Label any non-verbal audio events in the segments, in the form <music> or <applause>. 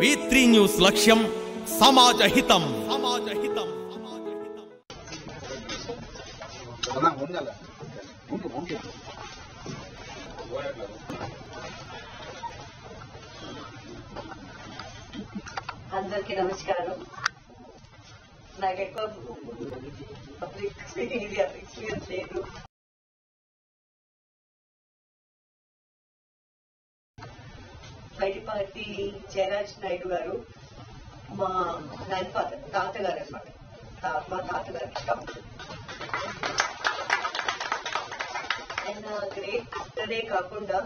V three news లక్ష్యం సమాజ హితం సమాజ హితం జయరాజ్ నాయుడు గారు మా గ్రాండ్ ఫాదర్ తాతగారు అనమాట మా తాతగారు. ఆయన గ్రేట్ అదే కాకుండా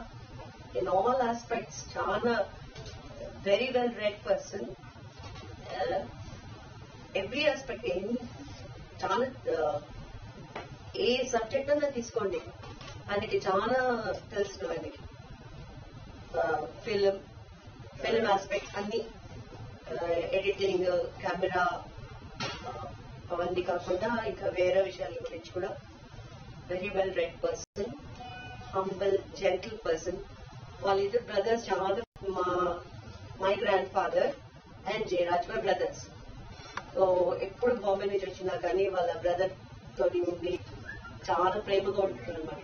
ఇన్ ఆల్ ఆస్పెక్ట్స్ చాలా very well read person. Every aspect ఏమి చాలా ఏ సబ్జెక్ట్ అన్నా తీసుకోండి. ఆయనకి చాలా తెలుసు ఆయనకి. ఫిలిం ఫిల్మ్ ఆస్పెక్ట్స్ అన్ని uh, ఎడిటింగ్ కెమెరా uh, అవన్నీ కాకుండా ఇంకా వేరే విషయాల గురించి కూడా very well read person humble gentle person వాళ్ళిద్దరు బ్రదర్స్ చాలా మా my grandfather and Jayaraj my brothers so ఎప్పుడు బాంబే నుంచి వచ్చినా కానీ వాళ్ళ బ్రదర్ తోటి ఉండి చాలా ప్రేమగా ఉంటుంది అనమాట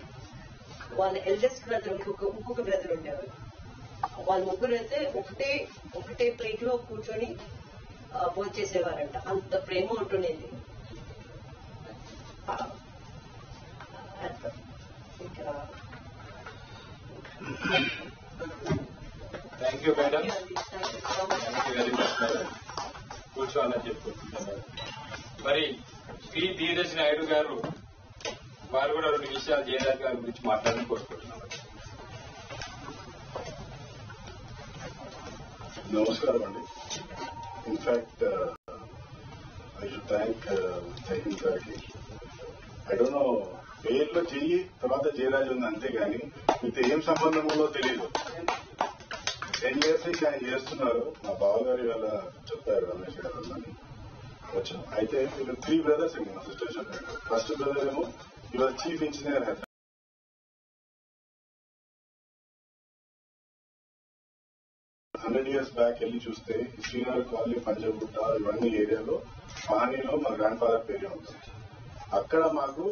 వాళ్ళ ఎల్డెస్ట్ బ్రదర్ ఇంకొక ఇంకొక బ్రదర్ ఉండేవారు. వాళ్ళ ముగ్గురు అయితే ఒకటే ఒకటే ప్లేట్లో కూర్చొని భోజనం చేసేవారంట. అంత ప్రేమ ఉంటుండేది. థ్యాంక్ యూ మేడం కూర్చోవాలని చెప్పుకుంటున్నాను మరి పి ధీరజ్ నాయుడు గారు వారు కూడా రెండు విషయాలు జయరాజ్ గారి గురించి మాట్లాడాలని కోరుకుంటున్నాను నమస్కారం అండి. In fact I should thank cycle గారికి. ఐ డోంట్ నో పేర్లో చెయ్యి తర్వాత జయరాజ్ ఉంది అంతేగాని మీతో ఏం సంబంధం ఉందో తెలియదు టెన్ ఇయర్స్ నుంచి ఆయన చేస్తున్నారు. మా బావగారి వాళ్ళ చెప్పారు రమేష్ గారు అని వచ్చాం. అయితే వీళ్ళు త్రీ బ్రదర్స్ అండి మా సిస్టర్స్ ఫస్ట్ బ్రదర్ ఏమో ఇవాళ chief engineer hundred years back వెళ్ళి చూస్తే శ్రీనగర్ కాలనీ పంజగుట్ట ఇవన్నీ ఏరియాలో మహనీలో మా గ్రాండ్ ఫాదర్ పేరే ఉంటుంది. అక్కడ మాకు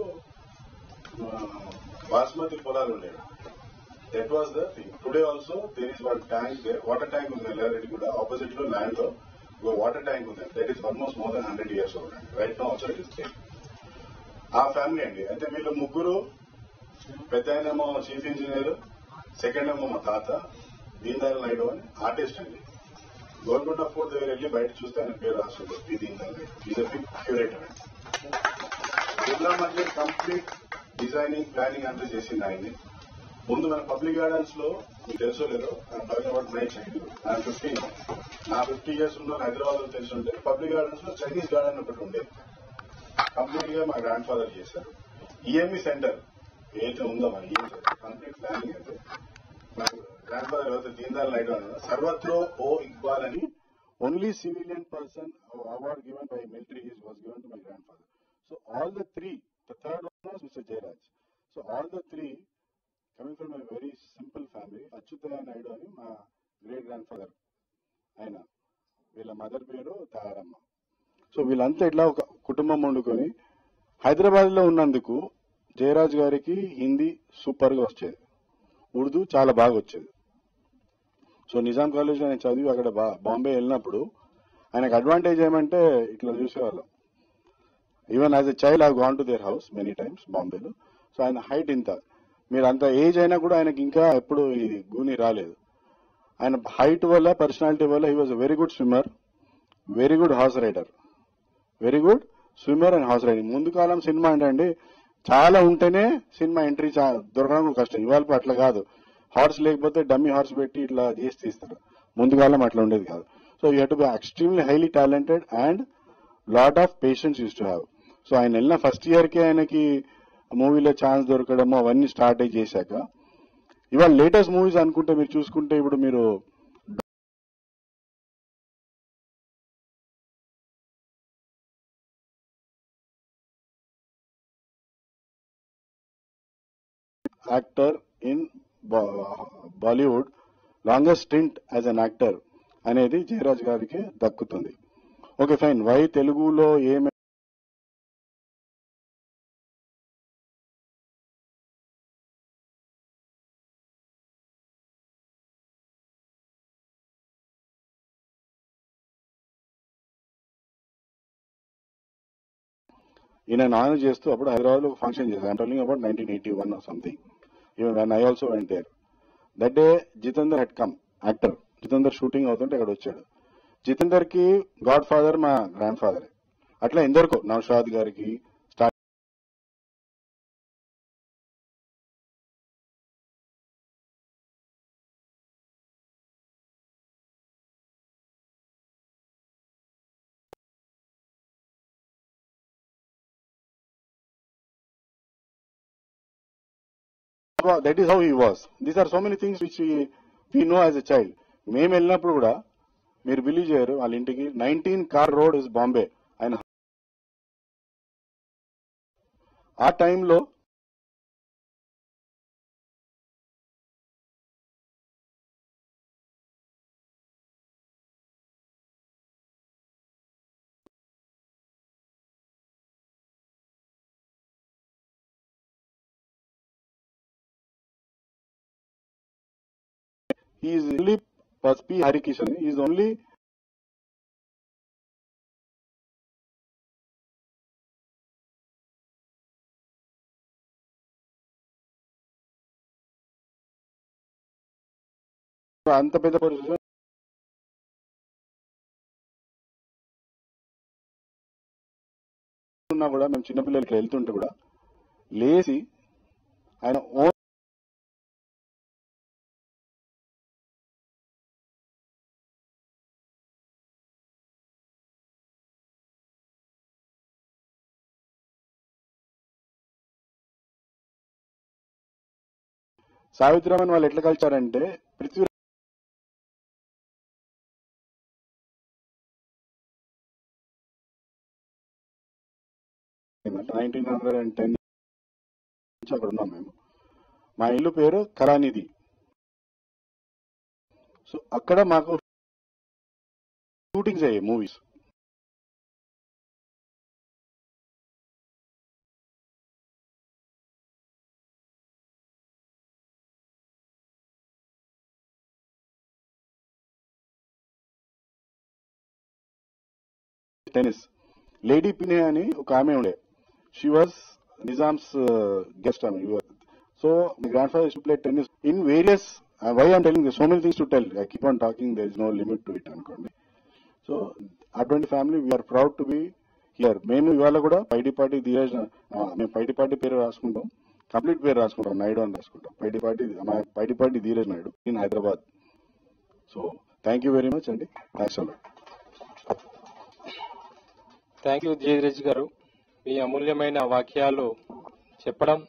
బాస్మతి పొలాలు ఉండేవి. That was the thing today also there is one tank water tank ఉంది ఎల్లారెడ్డి కూడా. ఆపోజిట్లో ల్యాండ్లో ఒక వాటర్ ట్యాంక్ ఉంది. That is almost more than hundred years old అండి right no also it is a family అండి. అయితే వీళ్ళు ముగ్గురు పెద్ద ఆయనేమో చీఫ్ ఇంజనీర్ సెకండ్ ఏమో మా తాత దీన్ దయాల్ నాయుడు అని ఆర్టిస్ట్ అండి. గవర్నమెంట్ ఆఫ్ ఫోర్త్ దగ్గర వెళ్ళి బయట చూస్తే ఆయన పేరు రాసుకుంటారు P Deen Dayal Naidu. Is a big curator అండి Birla Mandir complete designing planning అంతా చేసింది ఆయన్ని. ముందు మన పబ్లిక్ గార్డెన్స్లో మీకు తెలుసో లేదో అబౌట్ మై చైల్డ్ ఆయన ఫిఫ్టీన్. నా ఫిఫ్టీ ఇయర్స్ ఉన్న హైదరాబాద్లో తెలిసి ఉంటే పబ్లిక్ గార్డెన్స్లో చైనీస్ గార్డెన్ ఒకటి ఉండేది కంప్లీట్గా మా గ్రాండ్ ఫాదర్ చేశారు. ఈఎంఈ సెంటర్ ఏదైతే ఉందో మన ఈఎంఈ కంప్లీట్ ప్లానింగ్ అయితే నాయుడు సర్వత్రో ఓ ఇక్బాల్ అని only civilian person award given by military was given to my grandfather so all the three the third one was mister Jayaraj so all the three coming from my very simple family Achyutaiah Naidu అని మా great grand father ఆయన. వీళ్ళ mother పేరు Taramma. So వీళ్ళంతా ఇట్లా ఒక కుటుంబం వండుకొని హైదరాబాద్లో ఉన్నందుకు జయరాజ్ గారికి హిందీ సూపర్గా వచ్చేది. ఉర్దూ చాలా బాగా వచ్చేది. సో నిజాం కాలేజ్ ఆయన చదివి అక్కడ బా- బాంబే వెళ్ళినప్పుడు ఆయనకు అడ్వాంటేజ్ ఏమంటే ఇట్లా చూసేవాళ్ళం. Even as a child have gone to their house many times బాంబేలో సో ఆయన హైట్ ఇంత. మీరు అంత ఏజ్ అయినా కూడా ఆయనకి ఇంకా ఎప్పుడు ఈ గూని రాలేదు. ఆయన హైట్ వల్ల పర్సనాలిటీ వల్ల he was very good swimmer very good horse rider very good swimmer and horse riding ముందు కాలం సినిమా ఏంటండి చాలా ఉంటేనే సినిమా ఎంట్రీ చా- దొరకడం కష్టం. ఇవాళ అట్లా కాదు. హార్స్ లేకపోతే డమ్మీ హార్స్ పెట్టి ఇట్లా చేసి తీస్తారు. ముందు కాలం అట్లా ఉండేది కాదు. So you to be extremely highly talented and lot of patience use to have so ఆయన వెళ్ళిన ఫస్ట్ ఇయర్కి ఆయనకి మూవీలో ఛాన్స్ దొరకడము అవన్నీ స్టార్ట్ అయ్యి చేశాక ఇవాళ లేటెస్ట్ మూవీస్ అనుకుంటే మీరు చూసుకుంటే ఇప్పుడు మీరు actor in Bollywood longest stint as an actor అనేది జయరాజ్ గారికి దక్కుతుంది. Okay fine. వై తెలుగులో ఏమి ఈయన నాన్న చేస్తూ అప్పుడు హైదరాబాద్లో ఫంక్షన్ చేశారు. I'm telling about nineteen eighty one something even when I also went there that day Jitender had come actor Jitender shooting అవుతుంటే అక్కడ వచ్చాడు. జితేందర్కి గాడ్ ఫాదర్ మా గ్రాండ్ ఫాదర్ అట్లా ఎందరికో నౌషాద్ గారికి that is how he was these are so many things which we know as a child మేము వెళ్ళినప్పుడు కూడా మీరు బిలీవ్ చేయరు వాళ్ళ ఇంటికి nineteen car road is Bombay ఆయన ఆ టైంలో he is only P. Harikishan. He is only అంత పెద్ద పొజిషన్ ఉన్నా కూడా మేము చిన్నపిల్లలకి వెళ్తుంటే కూడా లేచి ఆయన ఓన్ సావిత్రమని వాళ్ళు ఎట్లా కలిచారంటే Prithvi nineteen hundred and ten నుంచి అక్కడ ఉన్నాం మేము. మా ఇల్లు పేరు కళానిధి సో అక్కడ మాకు షూటింగ్స్ అయ్యాయి మూవీస్. టెన్నిస్. లేడీ పినే అని ఒక ఆమె ఉండే. షీ వాజ్ నిజామ్స్ గెస్ట్ ఆమె. So my grandfather play tennis in various why am telling so many things to tell I keep on talking there is no limit to it అనుకోండి so అటువంటి family we are proud to be here మేము ఇవాళ కూడా పైడిపాటి ధీరజ్ మేము పైడిపాటి పేరు రాసుకుంటాం. Complete పేరు రాసుకుంటాం. నాయుడు అని రాసుకుంటాం. పైడిపాటి మా Paidipati Dheeraj Naidu in Hyderabad. So thank you very much అండి. థ్యాంక్స్ అలా థ్యాంక్ యూ జయరాజ్ గారు. మీ అమూల్యమైన వాక్యాలు చెప్పడం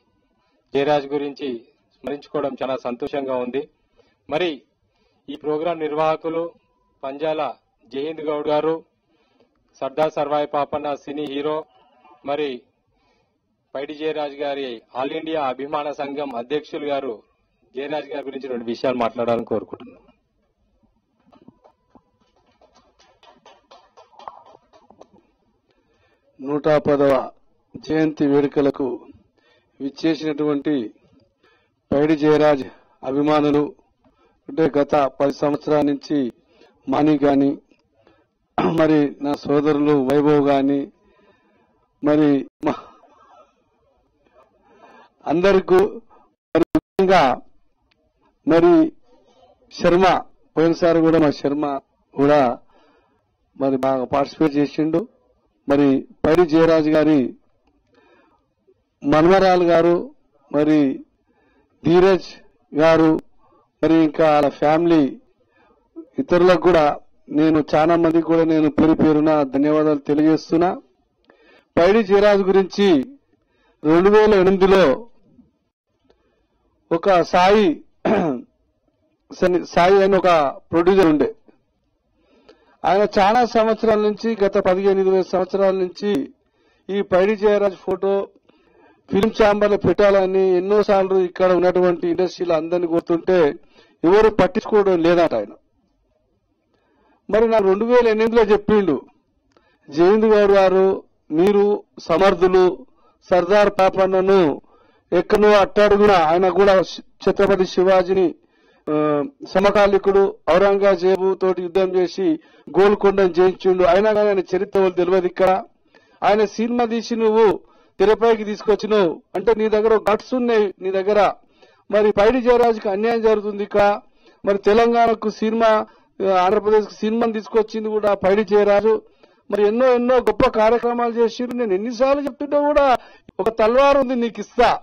జయరాజ్ గురించి స్మరించుకోవడం చాలా సంతోషంగా ఉంది. మరి ఈ ప్రోగ్రాం నిర్వాహకులు పంజాల జయహింద్ గౌడ్ గారు సర్దార్ సర్వాయి పాపన్న సినీ హీరో మరి పైడి జయరాజ్ గారి ఆల్ ఇండియా అభిమాన సంఘం అధ్యక్షులు గారు జయరాజ్ గారి గురించి రెండు విషయాలు మాట్లాడాలని కోరుకుంటున్నాను నూట పదవ జయంతి వేడుకలకు విచ్చేసినటువంటి పైడి జయరాజ్ అభిమానులు అంటే గత పది సంవత్సరాల నుంచి మాని గాని మరి నా సోదరులు వైభవ్ గాని మరి మ- అందరికీ మరి ముఖ్యంగా మరి శర్మ పోయినసారి కూడా మా శర్మ కూడా మరి బాగా పార్టిసిపేట్ చేసిండు. మరి పైడి జయరాజు గారి మన్మరాలు గారు మరి ధీరజ్ గారు మరి ఇంకా వాళ్ళ ఫ్యామిలీ ఇతరులకు కూడా నేను చాలా మందికి కూడా నేను పేరు పేరున ధన్యవాదాలు తెలియజేస్తున్నా. పైడి జయరాజు గురించి రెండు వేల ఎనిమిదిలో ఒక సాయి <clears throat> సాయి అని ఒక ప్రొడ్యూసర్ ఉండే. ఆయన చాలా సంవత్సరాల నుంచి గత పదిహేను ఇరవై సంవత్సరాల నుంచి ఈ పైడి జయరాజ్ ఫోటో ఫిల్మ్ ఛాంబర్లో పెట్టాలని ఎన్నోసార్లు ఇక్కడ ఉన్నటువంటి ఇండస్ట్రీలో అందరిని కోరుతుంటే ఎవరు పట్టించుకోవడం లేదట ఆయన. మరి నాకు రెండు వేల ఎనిమిదిలో చెప్పిండు జయంత్ గౌడ్ గారు మీరు సమర్థులు సర్దార్ పాపన్నను ఎక్కడో అట్టాడుగున ఆయన కూడా ఛత్రపతి శివాజీని సమకాలికుడు ఔరంగజేబు తోటి యుద్ధం చేసి గోల్కొండను జయించిండు. అయినా కానీ ఆయన చరిత్ర వాళ్ళు తెలియదు ఇక్కడ. ఆయన సినిమా తీసి నువ్వు తెరపైకి తీసుకొచ్చినావు. అంటే నీ దగ్గర గట్స్ ఉన్నాయి నీ దగ్గర. మరి పైడి జయరాజుకి అన్యాయం జరుగుతుంది ఇక్కడ మరి తెలంగాణకు సినిమా ఆంధ్రప్రదేశ్ ఆంధ్రప్రదేశ్కి సినిమాని తీసుకొచ్చింది కూడా పైడి జయరాజు. మరి ఎన్నో ఎన్నో గొప్ప కార్యక్రమాలు చేసిండ్రు నేను ఎన్నిసార్లు చెప్తుంటే కూడా ఒక తల్వారు ఉంది నీకు ఇస్తా.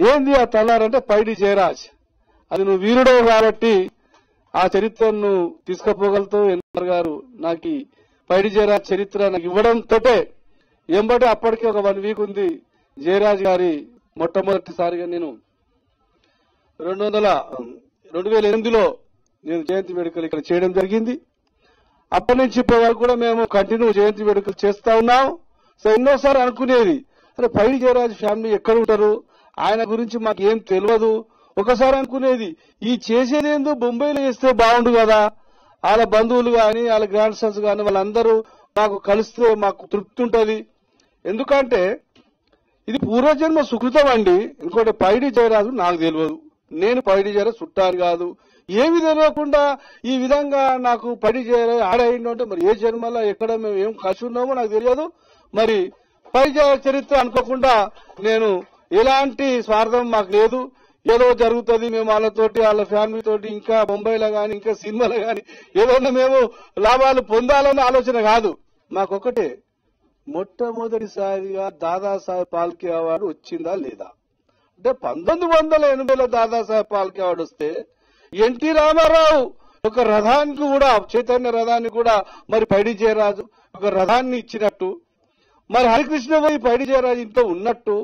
ఏంది ఆ తల్వారు అంటే పైడి జయరాజ్. అది నువ్వు వీరుడవు కాబట్టి ఆ చరిత్రను తీసుకుపోగలుగుతావు. ఎన్ఆర్ గారు నాకు ఈ పైడి జయరాజ్ చరిత్ర నాకు ఇవ్వడంతోటే ఎంబటి అప్పటికే ఒక వన్ వీక్ ఉంది. జయరాజ్ గారి మొట్టమొదటిసారిగా నేను రెండు వందల రెండు వేల ఎనిమిదిలో నేను జయంతి వేడుకలు ఇక్కడ చేయడం జరిగింది. అప్పటి నుంచి ఇప్పటి వరకు కూడా మేము కంటిన్యూ జయంతి వేడుకలు చేస్తా ఉన్నాం. సో ఎన్నోసారి అనుకునేది అరే పైడి జయరాజ్ ఫ్యామిలీ ఎక్కడ ఉంటారు? ఆయన గురించి మాకు ఏం తెలియదు. ఒకసారి అనుకునేది ఈ చేసేది ఏందో బొంబాయిలో చేస్తే బాగుండు కదా. వాళ్ళ బంధువులు కానీ వాళ్ళ గ్రాండ్ సన్స్ కానీ వాళ్ళందరూ మాకు కలిస్తే మాకు తృప్తి ఉంటుంది. ఎందుకంటే ఇది పూర్వజన్మ సుకృతం అండి. ఇంకోటి పైడి జయరాజు నాకు తెలియదు. నేను పైడి జయరాజు చుట్టాను కాదు. ఏమి తెలియకుండా ఈ విధంగా నాకు పైడి జయరాజు ఆడైండు అంటే మరి ఏ జన్మలో ఎక్కడ మేము ఏం కలిసి ఉన్నామో నాకు తెలియదు. మరి పై జయ- చరిత్ర అనుకోకుండా నేను ఎలాంటి స్వార్థం మాకు లేదు. ఏదో జరుగుతుంది మేము వాళ్ళతోటి వాళ్ళ ఫ్యామిలీ తోటి ఇంకా బొంబాయిలో కానీ ఇంకా సినిమాలో కానీ ఏదైనా మేము లాభాలు పొందాలనే ఆలోచన కాదు. మాకొకటే మొట్టమొదటిసారిగా దాదాసాహెబ్ పాల్కే అవార్డు వచ్చిందా లేదా? అంటే పంతొమ్మిది వందల ఎనభైలో దాదాసాహెబ్ పాల్కే అవార్డు వస్తే ఎన్టీ రామారావు ఒక రథానికి కూడా చైతన్య రథాన్ని కూడా మరి పైడి జయరాజు ఒక రథాన్ని ఇచ్చినట్టు మరి హరికృష్ణ పోయి పైడి జయరాజు ఇంత ఉన్నట్టు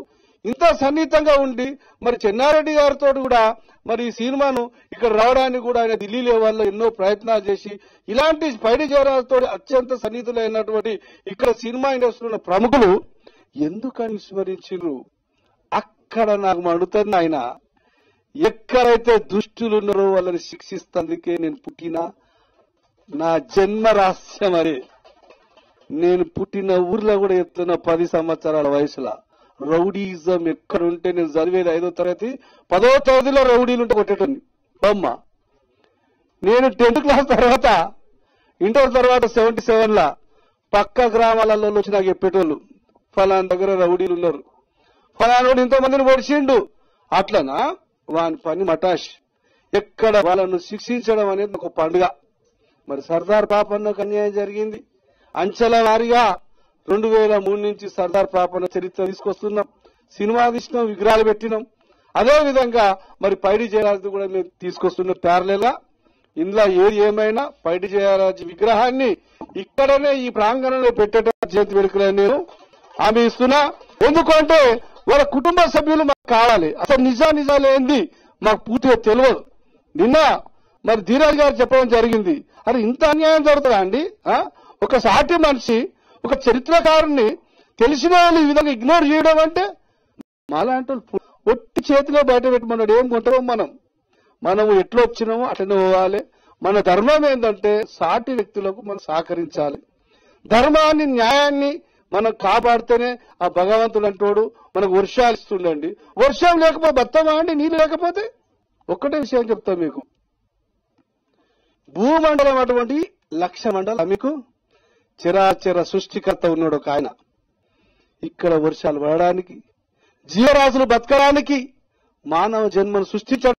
ఇంత సన్నిహితంగా ఉండి మరి చెన్నారెడ్డి గారితో కూడా మరి ఈ సినిమాను ఇక్కడ రావడానికి కూడా ఆయన ఢిల్లీ లెవెల్లో ఎన్నో ప్రయత్నాలు చేసి ఇలాంటి పైడి జయరాజుతో అత్యంత సన్నిహితులైనటువంటి ఇక్కడ సినిమా ఇండస్ట్రీలో ఉన్న ప్రముఖులు ఎందుకని విస్మరించారు అక్కడ నాకు మండుతుంది ఆయన ఎక్కడైతే దుష్టులు ఉన్నారో వాళ్ళని శిక్షిస్తందుకే నేను పుట్టిన నా జన్మ రహస్యం అరే నేను పుట్టిన ఊర్లో కూడా చెప్తున్న పది సంవత్సరాల వయసులో. రౌడీజం ఎక్కడుంటే నేను చదివేది ఐదో తరగతి పదో తరగతిలో రౌడీలు ఉంటే కొట్టేటండి బొమ్మ. నేను టెన్త్ క్లాస్ తర్వాత ఇంటర్ తర్వాత సెవెంటీ సెవెన్ లా పక్క గ్రామాలలో వచ్చి నాకు చెప్పేటోళ్ళు ఫలానా దగ్గర రౌడీలు ఉన్నారు. ఫలానోడు ఇంతమందిని పొడిచిండు అట్లనా? వాని పని మటాష్. ఎక్కడ వాళ్ళను శిక్షించడం అనేది ఒక పండుగ. మరి సర్దార్ పాపన్నకు అన్యాయం జరిగింది. అంచెల వారీగా రెండు వేల మూడు నుంచి సర్దార్ ప్రాపణ చరిత్ర తీసుకొస్తున్నాం. సినిమా తీసినాం విగ్రహాలు పెట్టినాం. అదే విధంగా మరి పైడి జయరాజు కూడా మేము తీసుకొస్తున్న ప్యారలేలా. ఇందులో ఏది ఏమైనా పైడి జయరాజు విగ్రహాన్ని ఇక్కడనే ఈ ప్రాంగణంలో పెట్టేట చేతి వెనుకలే నేను ఆమె ఇస్తున్నా. ఎందుకంటే వాళ్ళ కుటుంబ సభ్యులు మాకు కావాలి. అసలు నిజా నిజాలు ఏంది మాకు పూర్తిగా తెలియదు. నిన్న మరి ధీరాజ్ గారు చెప్పడం జరిగింది. అరే ఇంత అన్యాయం జరుగుతుందా అండి? ఒక సాటి మనిషి ఒక చరిత్రకారుని తెలిసిన వాళ్ళు ఈ విధంగా ఇగ్నోర్ చేయడం అంటే మాలాంటి వాళ్ళు ఒట్టి చేతిలో బయట పెట్టమన్నాడు ఏం కొంటామో మనం? మనము ఎట్లా వచ్చినామో అట్లనే పోవాలి. మన ధర్మం ఏంటంటే సాటి వ్యక్తులకు మనం సహకరించాలి. ధర్మాన్ని న్యాయాన్ని మనం కాపాడితేనే ఆ భగవంతుడు అంటోడు మనకు వర్షాలు ఇస్తుండండి. వర్షం లేకపోతే బతమా అండి నీళ్ళు లేకపోతే? ఒక్కటే విషయం చెప్తా మీకు. భూమండలం అటువంటి లక్ష మండలం మీకు చిరాచర సృష్టికర్త ఉన్నాడు ఒక ఆయన. ఇక్కడ వర్షాలు పడడానికి జీవరాశులు బతకడానికి మానవ జన్మను సృష్టించడం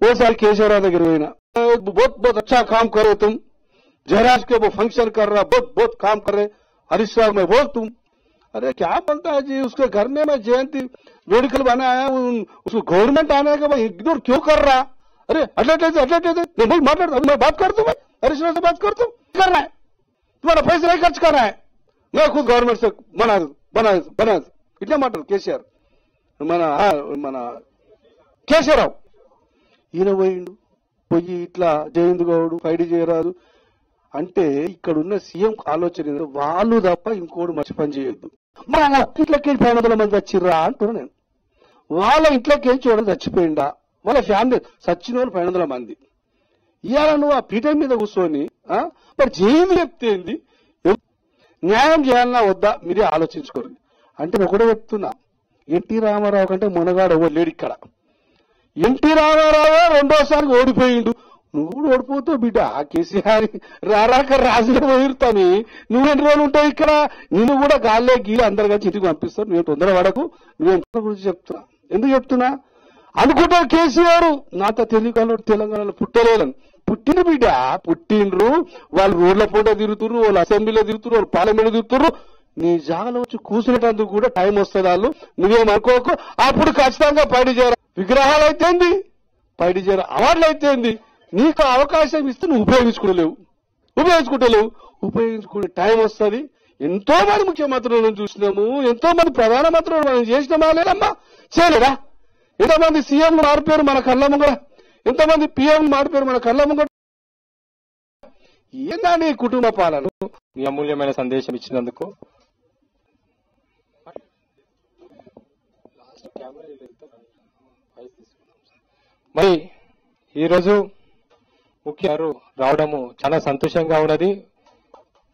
वो साल केशवराव नगर ना। बहुत बहुत अच्छा काम करो तुम। जयराज के वो फ़ंक्शन कर रहा, बहुत बहुत काम कर रहे। हरिश्वर में बोल तुम। अरे क्या बनता है जी, उसके घर में मैं जयंती मेडिकल बनाया उसको गवर्नमेंट आने का भाई इग्नोर क्यों कर रहा? अरे अटलेटेज अटलेटेज मैं मैं बात कर तुम्हें हरीश राव से बात कर तुम है? तुम्हारा पैसे नहीं खर्च रहा है? मैं खुद गवर्नमेंट से बना बना बना। इतना माटर केसीआर मना हाँ मना। केसीआर ఈయన పోయిండు. పోయి ఇట్లా జయంత్ గౌడు ఫైడ్ చేయరాదు అంటే ఇక్కడ ఉన్న సీఎం ఆలోచన వాళ్ళు తప్ప ఇంకోటి మంచి పని చేయొద్దు. మన ఇంట్లోకి పది వందల మంది వచ్చిర్రా అంటున్నా నేను. వాళ్ళ ఇంట్లోకి చూడండి చచ్చిపోయిందా వాళ్ళ ఫ్యామిలీ చచ్చిన వాళ్ళు పది వందల మంది. ఇవాళ నువ్వు ఆ పీఠం మీద కూర్చొని మరి జైలు చెప్తే న్యాయం చేయాలన్నా వద్దా? మీరే ఆలోచించుకోరు అంటే నేను కూడా చెప్తున్నా. ఎన్టీ రామారావు కంటే మునగాడు లేడు ఇక్కడ. ఎన్టీ రామారావు రెండోసారి ఓడిపోయిండు. నువ్వు కూడా ఓడిపోతావు బిడ్డ కేసీఆర్ రారాక రాజీనామా పోయిరుతాని. నువ్వెన్ని రోజులు ఉంటావు ఇక్కడ? నిన్ను కూడా గాల్లే గీలి అందరు కలిసి ఇంటికి పంపిస్తారు. నువ్వు తొందర పడకు. నువ్వేం గురించి చెప్తున్నా. ఎందుకు చెప్తున్నా? అనుకుంటా కేసీఆర్ నాతో తెలియకలో తెలంగాణలో పుట్టలేదని. పుట్టిన బిడ్డ పుట్టిండ్రు. వాళ్ళు రోడ్ల పూట తిరుగుతుర్రు వాళ్ళు అసెంబ్లీలో తిరుగుతున్నారు వాళ్ళు పార్లమెంట్ తిరుగుతున్నారు నీ జాగలో వచ్చి కూర్చునేటందుకు కూడా టైం వస్తుంది వాళ్ళు. నువ్వేం అనుకోకు. అప్పుడు ఖచ్చితంగా పైడి చేర విగ్రహాలు అయితేంది పైడి చేర అవార్డులు అయితేంది నీకు అవకాశం ఇస్తే నువ్వు ఉపయోగించుకోలేవు. ఉపయోగించుకుంటలేవు. ఉపయోగించుకునే టైం వస్తుంది. ఎంతో మంది ముఖ్యమంత్రులను చూసినాము. ఎంతో మంది ప్రధానమంత్రులు మనం చేసినామా లేదమ్మా? చేయలేదా? ఎంతమంది సీఎం మారిపోయారు మన కళ్ళ ముంగడ. ఎంతమంది పిఎం మారిపోయారు మన కళ్ళ ముంగడ. ఏందా నీ కుటుంబ పాలన? మీ అమూల్యమైన సందేశం ఇచ్చినందుకు మరి ఈరోజు ముఖ్యారు రావడము చాలా సంతోషంగా ఉన్నది.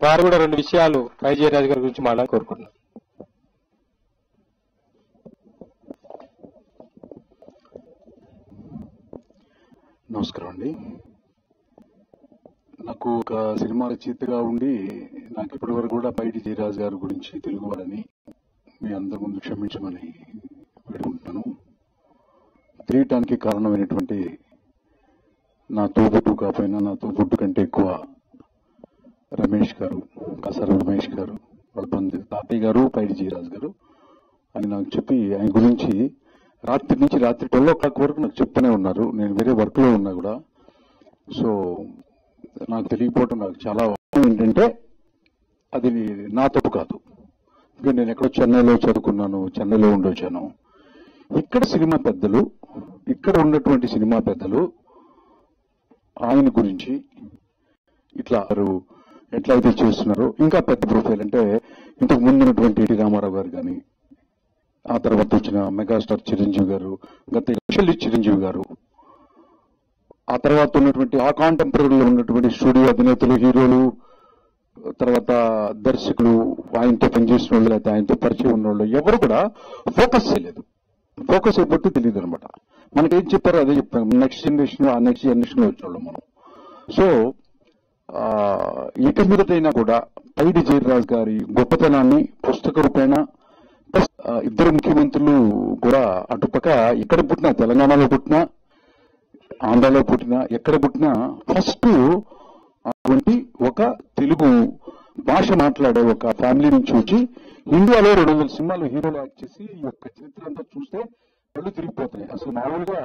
వారు కూడా రెండు విషయాలు వైజయ రాజు గారి గురించి మాట్లాడాలని కోరుకుంటున్నాను నమస్కారం అండి. నాకు ఒక సినిమా రచయితగా ఉండి నాకు ఇప్పటి వరకు కూడా బయటి జయరాజు గారి గురించి తెలుగు వాళ్ళని మీ అందరి ముందు క్షమించమని వేడుకుంటున్నాను. తెలియటానికి కారణమైనటువంటి నా తోబుట్టు కాకపోయినా నా తోబుట్టు కంటే ఎక్కువ రమేష్ గారు కసర రమేష్ గారు వాళ్ళ బంధు తాతయ్య గారు పైడి జీరాజ్ గారు అని నాకు చెప్పి ఆయన గురించి రాత్రి నుంచి రాత్రి ట్వెల్వ్ ఓ క్లాక్ వరకు నాకు చెప్తూనే ఉన్నారు. నేను వేరే వర్క్లో ఉన్నా కూడా. సో నాకు తెలియకపోవటం నాకు చాలా ఏంటంటే అది నా తప్పు కాదు. నేను ఎక్కడో చెన్నైలో చదువుకున్నాను చెన్నైలో ఉండొచ్చాను ఇక్కడ సినిమా పెద్దలు ఇక్కడ ఉన్నటువంటి సినిమా పెద్దలు ఆయన గురించి ఇట్లా ఎట్లా అయితే చేస్తున్నారో ఇంకా పెద్ద ప్రొఫైల్ అంటే ఇంతకు ముందు ఉన్నటువంటి ఎన్టీ రామారావు గారు కానీ ఆ తర్వాత వచ్చిన మెగాస్టార్ చిరంజీవి గారు గత ఎలక్షన్లు చిరంజీవి గారు ఆ తర్వాత ఉన్నటువంటి ఆ కాంటెంపరీలో ఉన్నటువంటి స్టూడియో అధినేతలు హీరోలు తర్వాత దర్శకులు ఆయనతో పనిచేసిన వాళ్ళు లేకపోతే ఆయనతో పరిచయం ఉన్న వాళ్ళు ఎవరు కూడా ఫోకస్ చేయలేదు. ఫోకస్ అయిపోతే తెలియదు అనమాట మనకి ఏం చెప్పారో అదే చెప్తాం. నెక్స్ట్ జనరేషన్ ఆ నెక్స్ట్ జనరేషన్లో మనం. సో ఆ, ఇక మీదటైనా కూడా పైడి జయరాజ్ గారి గొప్పతనాన్ని పుస్తక రూపేణ ప్లస్ ఇద్దరు ముఖ్యమంత్రులు కూడా అటుపక్క ఎక్కడ పుట్టినా తెలంగాణలో పుట్టినా ఆంధ్రాలో పుట్టినా ఎక్కడ పుట్టినా ఫస్ట్ అటువంటి ఒక తెలుగు భాష మాట్లాడే ఒక ఫ్యామిలీ నుంచి వచ్చి ఇండియాలో రెండు వందల సినిమాలు హీరోలు యాక్ట్ చేసి ఈ యొక్క చరిత్ర అంతా చూస్తే కళ్ళు తిరిగిపోతాయి అసలు మామూలుగా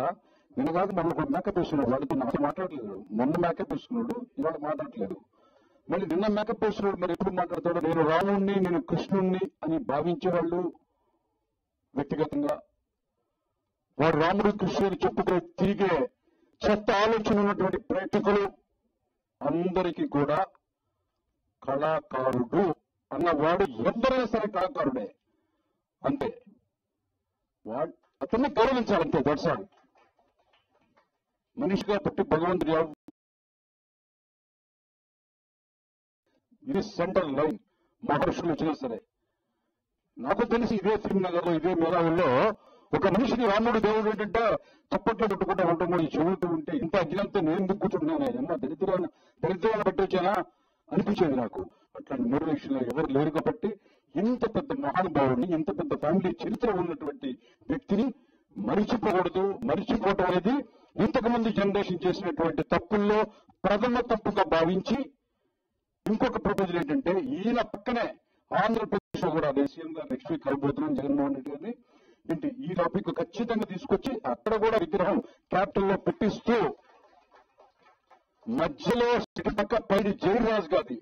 నిన్న కాదు మొన్న ఒక మేకప్ వేస్తున్నాడు వాడితో నాతో మాట్లాడలేదు. మొన్న మేకప్ వేసుకున్నాడు ఇవాళ మాట్లాడలేదు. మళ్ళీ నిన్న మేకప్ వేస్తున్నాడు మరి ఎప్పుడు మాట్లాడతాడు? నేను రాముణ్ణి నేను కృష్ణుణ్ణి అని భావించే వాళ్ళు వ్యక్తిగతంగా. వాడు రాముడు కృష్ణుడు చెప్పుకునే తిరిగే చెత్త ఆలోచన ఉన్నటువంటి ప్రేక్షకులు అందరికీ కూడా కళాకారుడు అన్నవాడు ఎవరైనా సరే కళాకారుడే. అంతే. వాడు అతన్ని గౌరవించాలంతే దట్స్ మనిషిగా పుట్టి భగవంతుడు ఎవ- ఇది సెంట్రల్ లైన్. మహర్షులు వచ్చినా సరే. నాకు తెలిసి ఇదే శ్రీనగర్లో ఇదే మేళావుల్లో ఒక మనిషిని రాముడు దేవుడు ఏంటంటే చప్పట్లు పెట్టుకుంటా ఉంటాము ఈ ఉంటే ఇంత అజ్ఞానంతో నేను ఎందుకు కూర్చుంటున్నాను? అమ్మ దరిద్రాన్ని దరిద్రాన్ని అనిపించేది నాకు. అట్లాంటి మోటివేషన్ ఎవరు లేరు కాబట్టి ఇంత పెద్ద మహానుభావుడిని ఇంత పెద్ద ఫ్యామిలీ చరిత్ర ఉన్నటువంటి వ్యక్తిని మరిచిపోకూడదు మరిచిపోవటం అనేది ఇంతకు ముందు జనరేషన్ చేసినటువంటి తప్పుల్లో ప్రథమ తప్పుగా భావించి ఇంకొక ప్రపోజల్ ఏంటంటే ఈయన పక్కనే ఆంధ్రప్రదేశ్లో కూడా నేను సీఎం గారు నెక్స్ట్ వీక్ కలబోతున్నాం జగన్మోహన్ రెడ్డి గారిని. ఏంటి? ఈ టాపిక్ ఖచ్చితంగా తీసుకొచ్చి అక్కడ కూడా విగ్రహం క్యాపిటల్లో పెట్టిస్తూ మధ్యలో సిటీ పక్క పైడి జయరాజ్ గారి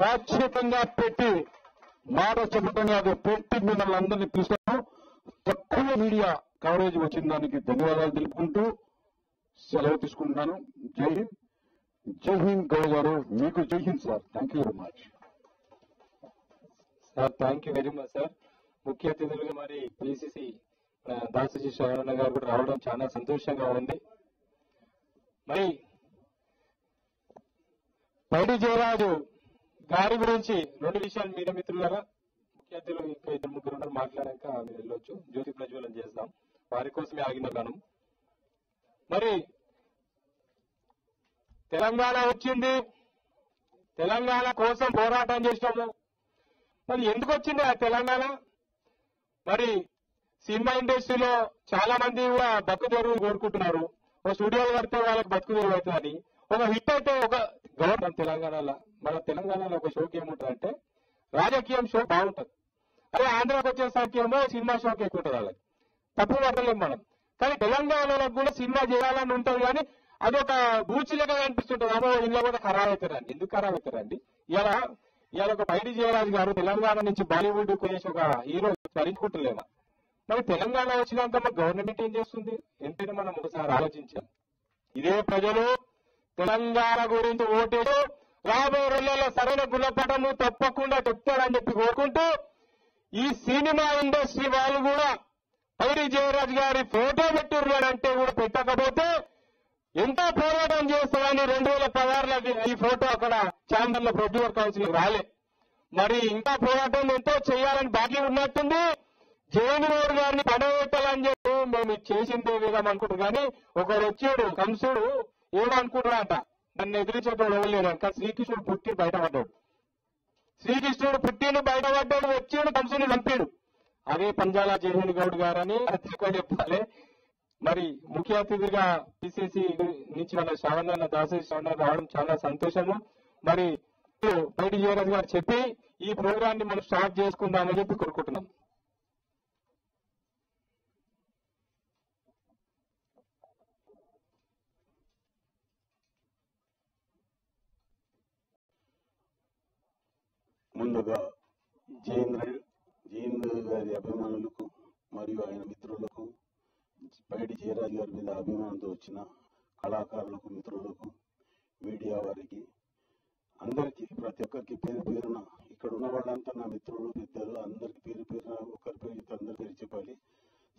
ఖచ్చితంగా పెట్టి మాట చెప్పడం కాదు పెట్టి మిమ్మల్ని అందరినీ పిలుస్తాను తక్కువ మీడియా కవరేజ్ వచ్చిన దానికి ధన్యవాదాలు తెలుపుకుంటూ సెలవు తీసుకుంటున్నాను. జై హింద్. జై హింద్ గౌరవ్ గారు. మీకు జై Hind sir. Thank you very much sir thank you very much sir. ముఖ్య అతిథులుగా మరి పిసిసి దాసజీ శరవణ గారు కూడా రావడం చాలా సంతోషంగా ఉంది. మరి పైడి జయరాజు గారి గురించి రెండు విషయాలు మీద మిత్రులారా. ముఖ్య అతిథులు ఇంకా ఇద్దరు ముగ్గురు ఉన్నారు మాట్లాడాక మీరు వెళ్ళొచ్చు. జ్యోతి ప్రజ్వలన చేద్దాం వారి కోసమే ఆగిన గణం. మరి తెలంగాణ వచ్చింది. తెలంగాణ కోసం పోరాటం చేసినాము మరి ఎందుకు వచ్చింది ఆ తెలంగాణ? మరి సినిమా ఇండస్ట్రీలో చాలా మంది కూడా బతుకు తెరువు కోరుకుంటున్నారు ఒక స్టూడియోలు కడితే వాళ్ళకి బతుకు తెరువు అవుతుందని ఒక హిట్ అయితే ఒక గవర్నమెంట్ తెలంగాణలో మన తెలంగాణలో ఒక షోకి ఏముంటుందంటే రాజకీయం షో బాగుంటది. అదే ఆంధ్రాకి వచ్చేసరికి ఏమో సినిమా షోకి ఎక్కువ ఉంటుంది వాళ్ళకి. తప్పు పట్టలేము మనం. కానీ తెలంగాణలో కూడా సినిమా చేయాలని ఉంటుంది కానీ అదొక బూచిలుగా అనిపిస్తుంటుంది అమ్మో ఇంట్లో కూడా ఖరాబ్ అవుతారండి. ఎందుకు ఖరాబ్ అవుతారండి? ఇలా ఇవాళ ఒక బయటి జయరాజు గారు తెలంగాణ నుంచి బాలీవుడ్ కొనేసి ఒక హీరో స్మరించుకుంటలేమా మరి తెలంగాణ వచ్చినాక మన గవర్నమెంట్ ఏం చేస్తుంది? ఎంతైనా మనం ఒకసారి ఆలోచించాం ఇదే ప్రజలు తెలంగాణ గురించి ఓటేసి రాబోయే రోజుల్లో సరైన గుణపటము తప్పకుండా చెప్తారని చెప్పి కోరుకుంటూ ఈ సినిమా ఇండస్ట్రీ వాళ్ళు కూడా పైడి జయరాజ్ గారి ఫోటో పెట్టిర్రాడంటే కూడా పెట్టకపోతే ఎంతో పోరాటం చేస్తామని రెండు వేల పదహారులో ఈ ఫోటో అక్కడ ఛాంబర్లో ప్రొడ్యూసర్ కౌన్సిల్ రాలే. మరి ఇంకా పోరాటం ఎంతో చేయాలని బాకీ ఉన్నట్టుంది. జగన్మోహన్ గారిని పడవేట్టాలని చెప్పి మేము చేసిందే విధం అనుకుంటారు కానీ ఒకరు వచ్చాడు కంసుడు ఏమనుకుంటాడంట నన్ను ఎదిరించేటోడు ఎవరు కానీ శ్రీకృష్ణుడు పుట్టి బయటపడ్డాడు. శ్రీకృష్ణుడు పుట్టిను బయటపడ్డాడు వచ్చాడు కంసుని చంపాడు. అదే పంజాల జయహన్ గౌడ్ గారని చెప్పాలి. మరి ముఖ్య అతిథిగా పిసిసి నుంచి మన శ్రావణ దాసరి శ్రావణ రావడం చాలా సంతోషము. మరి బయట జయరాజ్ గారు చెప్పి ఈ ప్రోగ్రామ్ని మనం స్టార్ట్ చేసుకుందామని చెప్పి కోరుకుంటున్నాం. ముందుగా జయేంద్ర జయేంద్ర గారి అభిమానులకు మరియు ఆయన మిత్రులకు పైడి జయరాజు గారి మీద అభిమానంతో వచ్చిన కళాకారులకు మిత్రులకు మీడియా వారికి అందరికీ ప్రతి ఒక్కరికి పేరు పేరున ఇక్కడ ఉన్న వాళ్ళంతా నా మిత్రులు పెద్దలు అందరికి పేరు పేరున ఒకరి పేరు అందరి పేరు చెప్పాలి.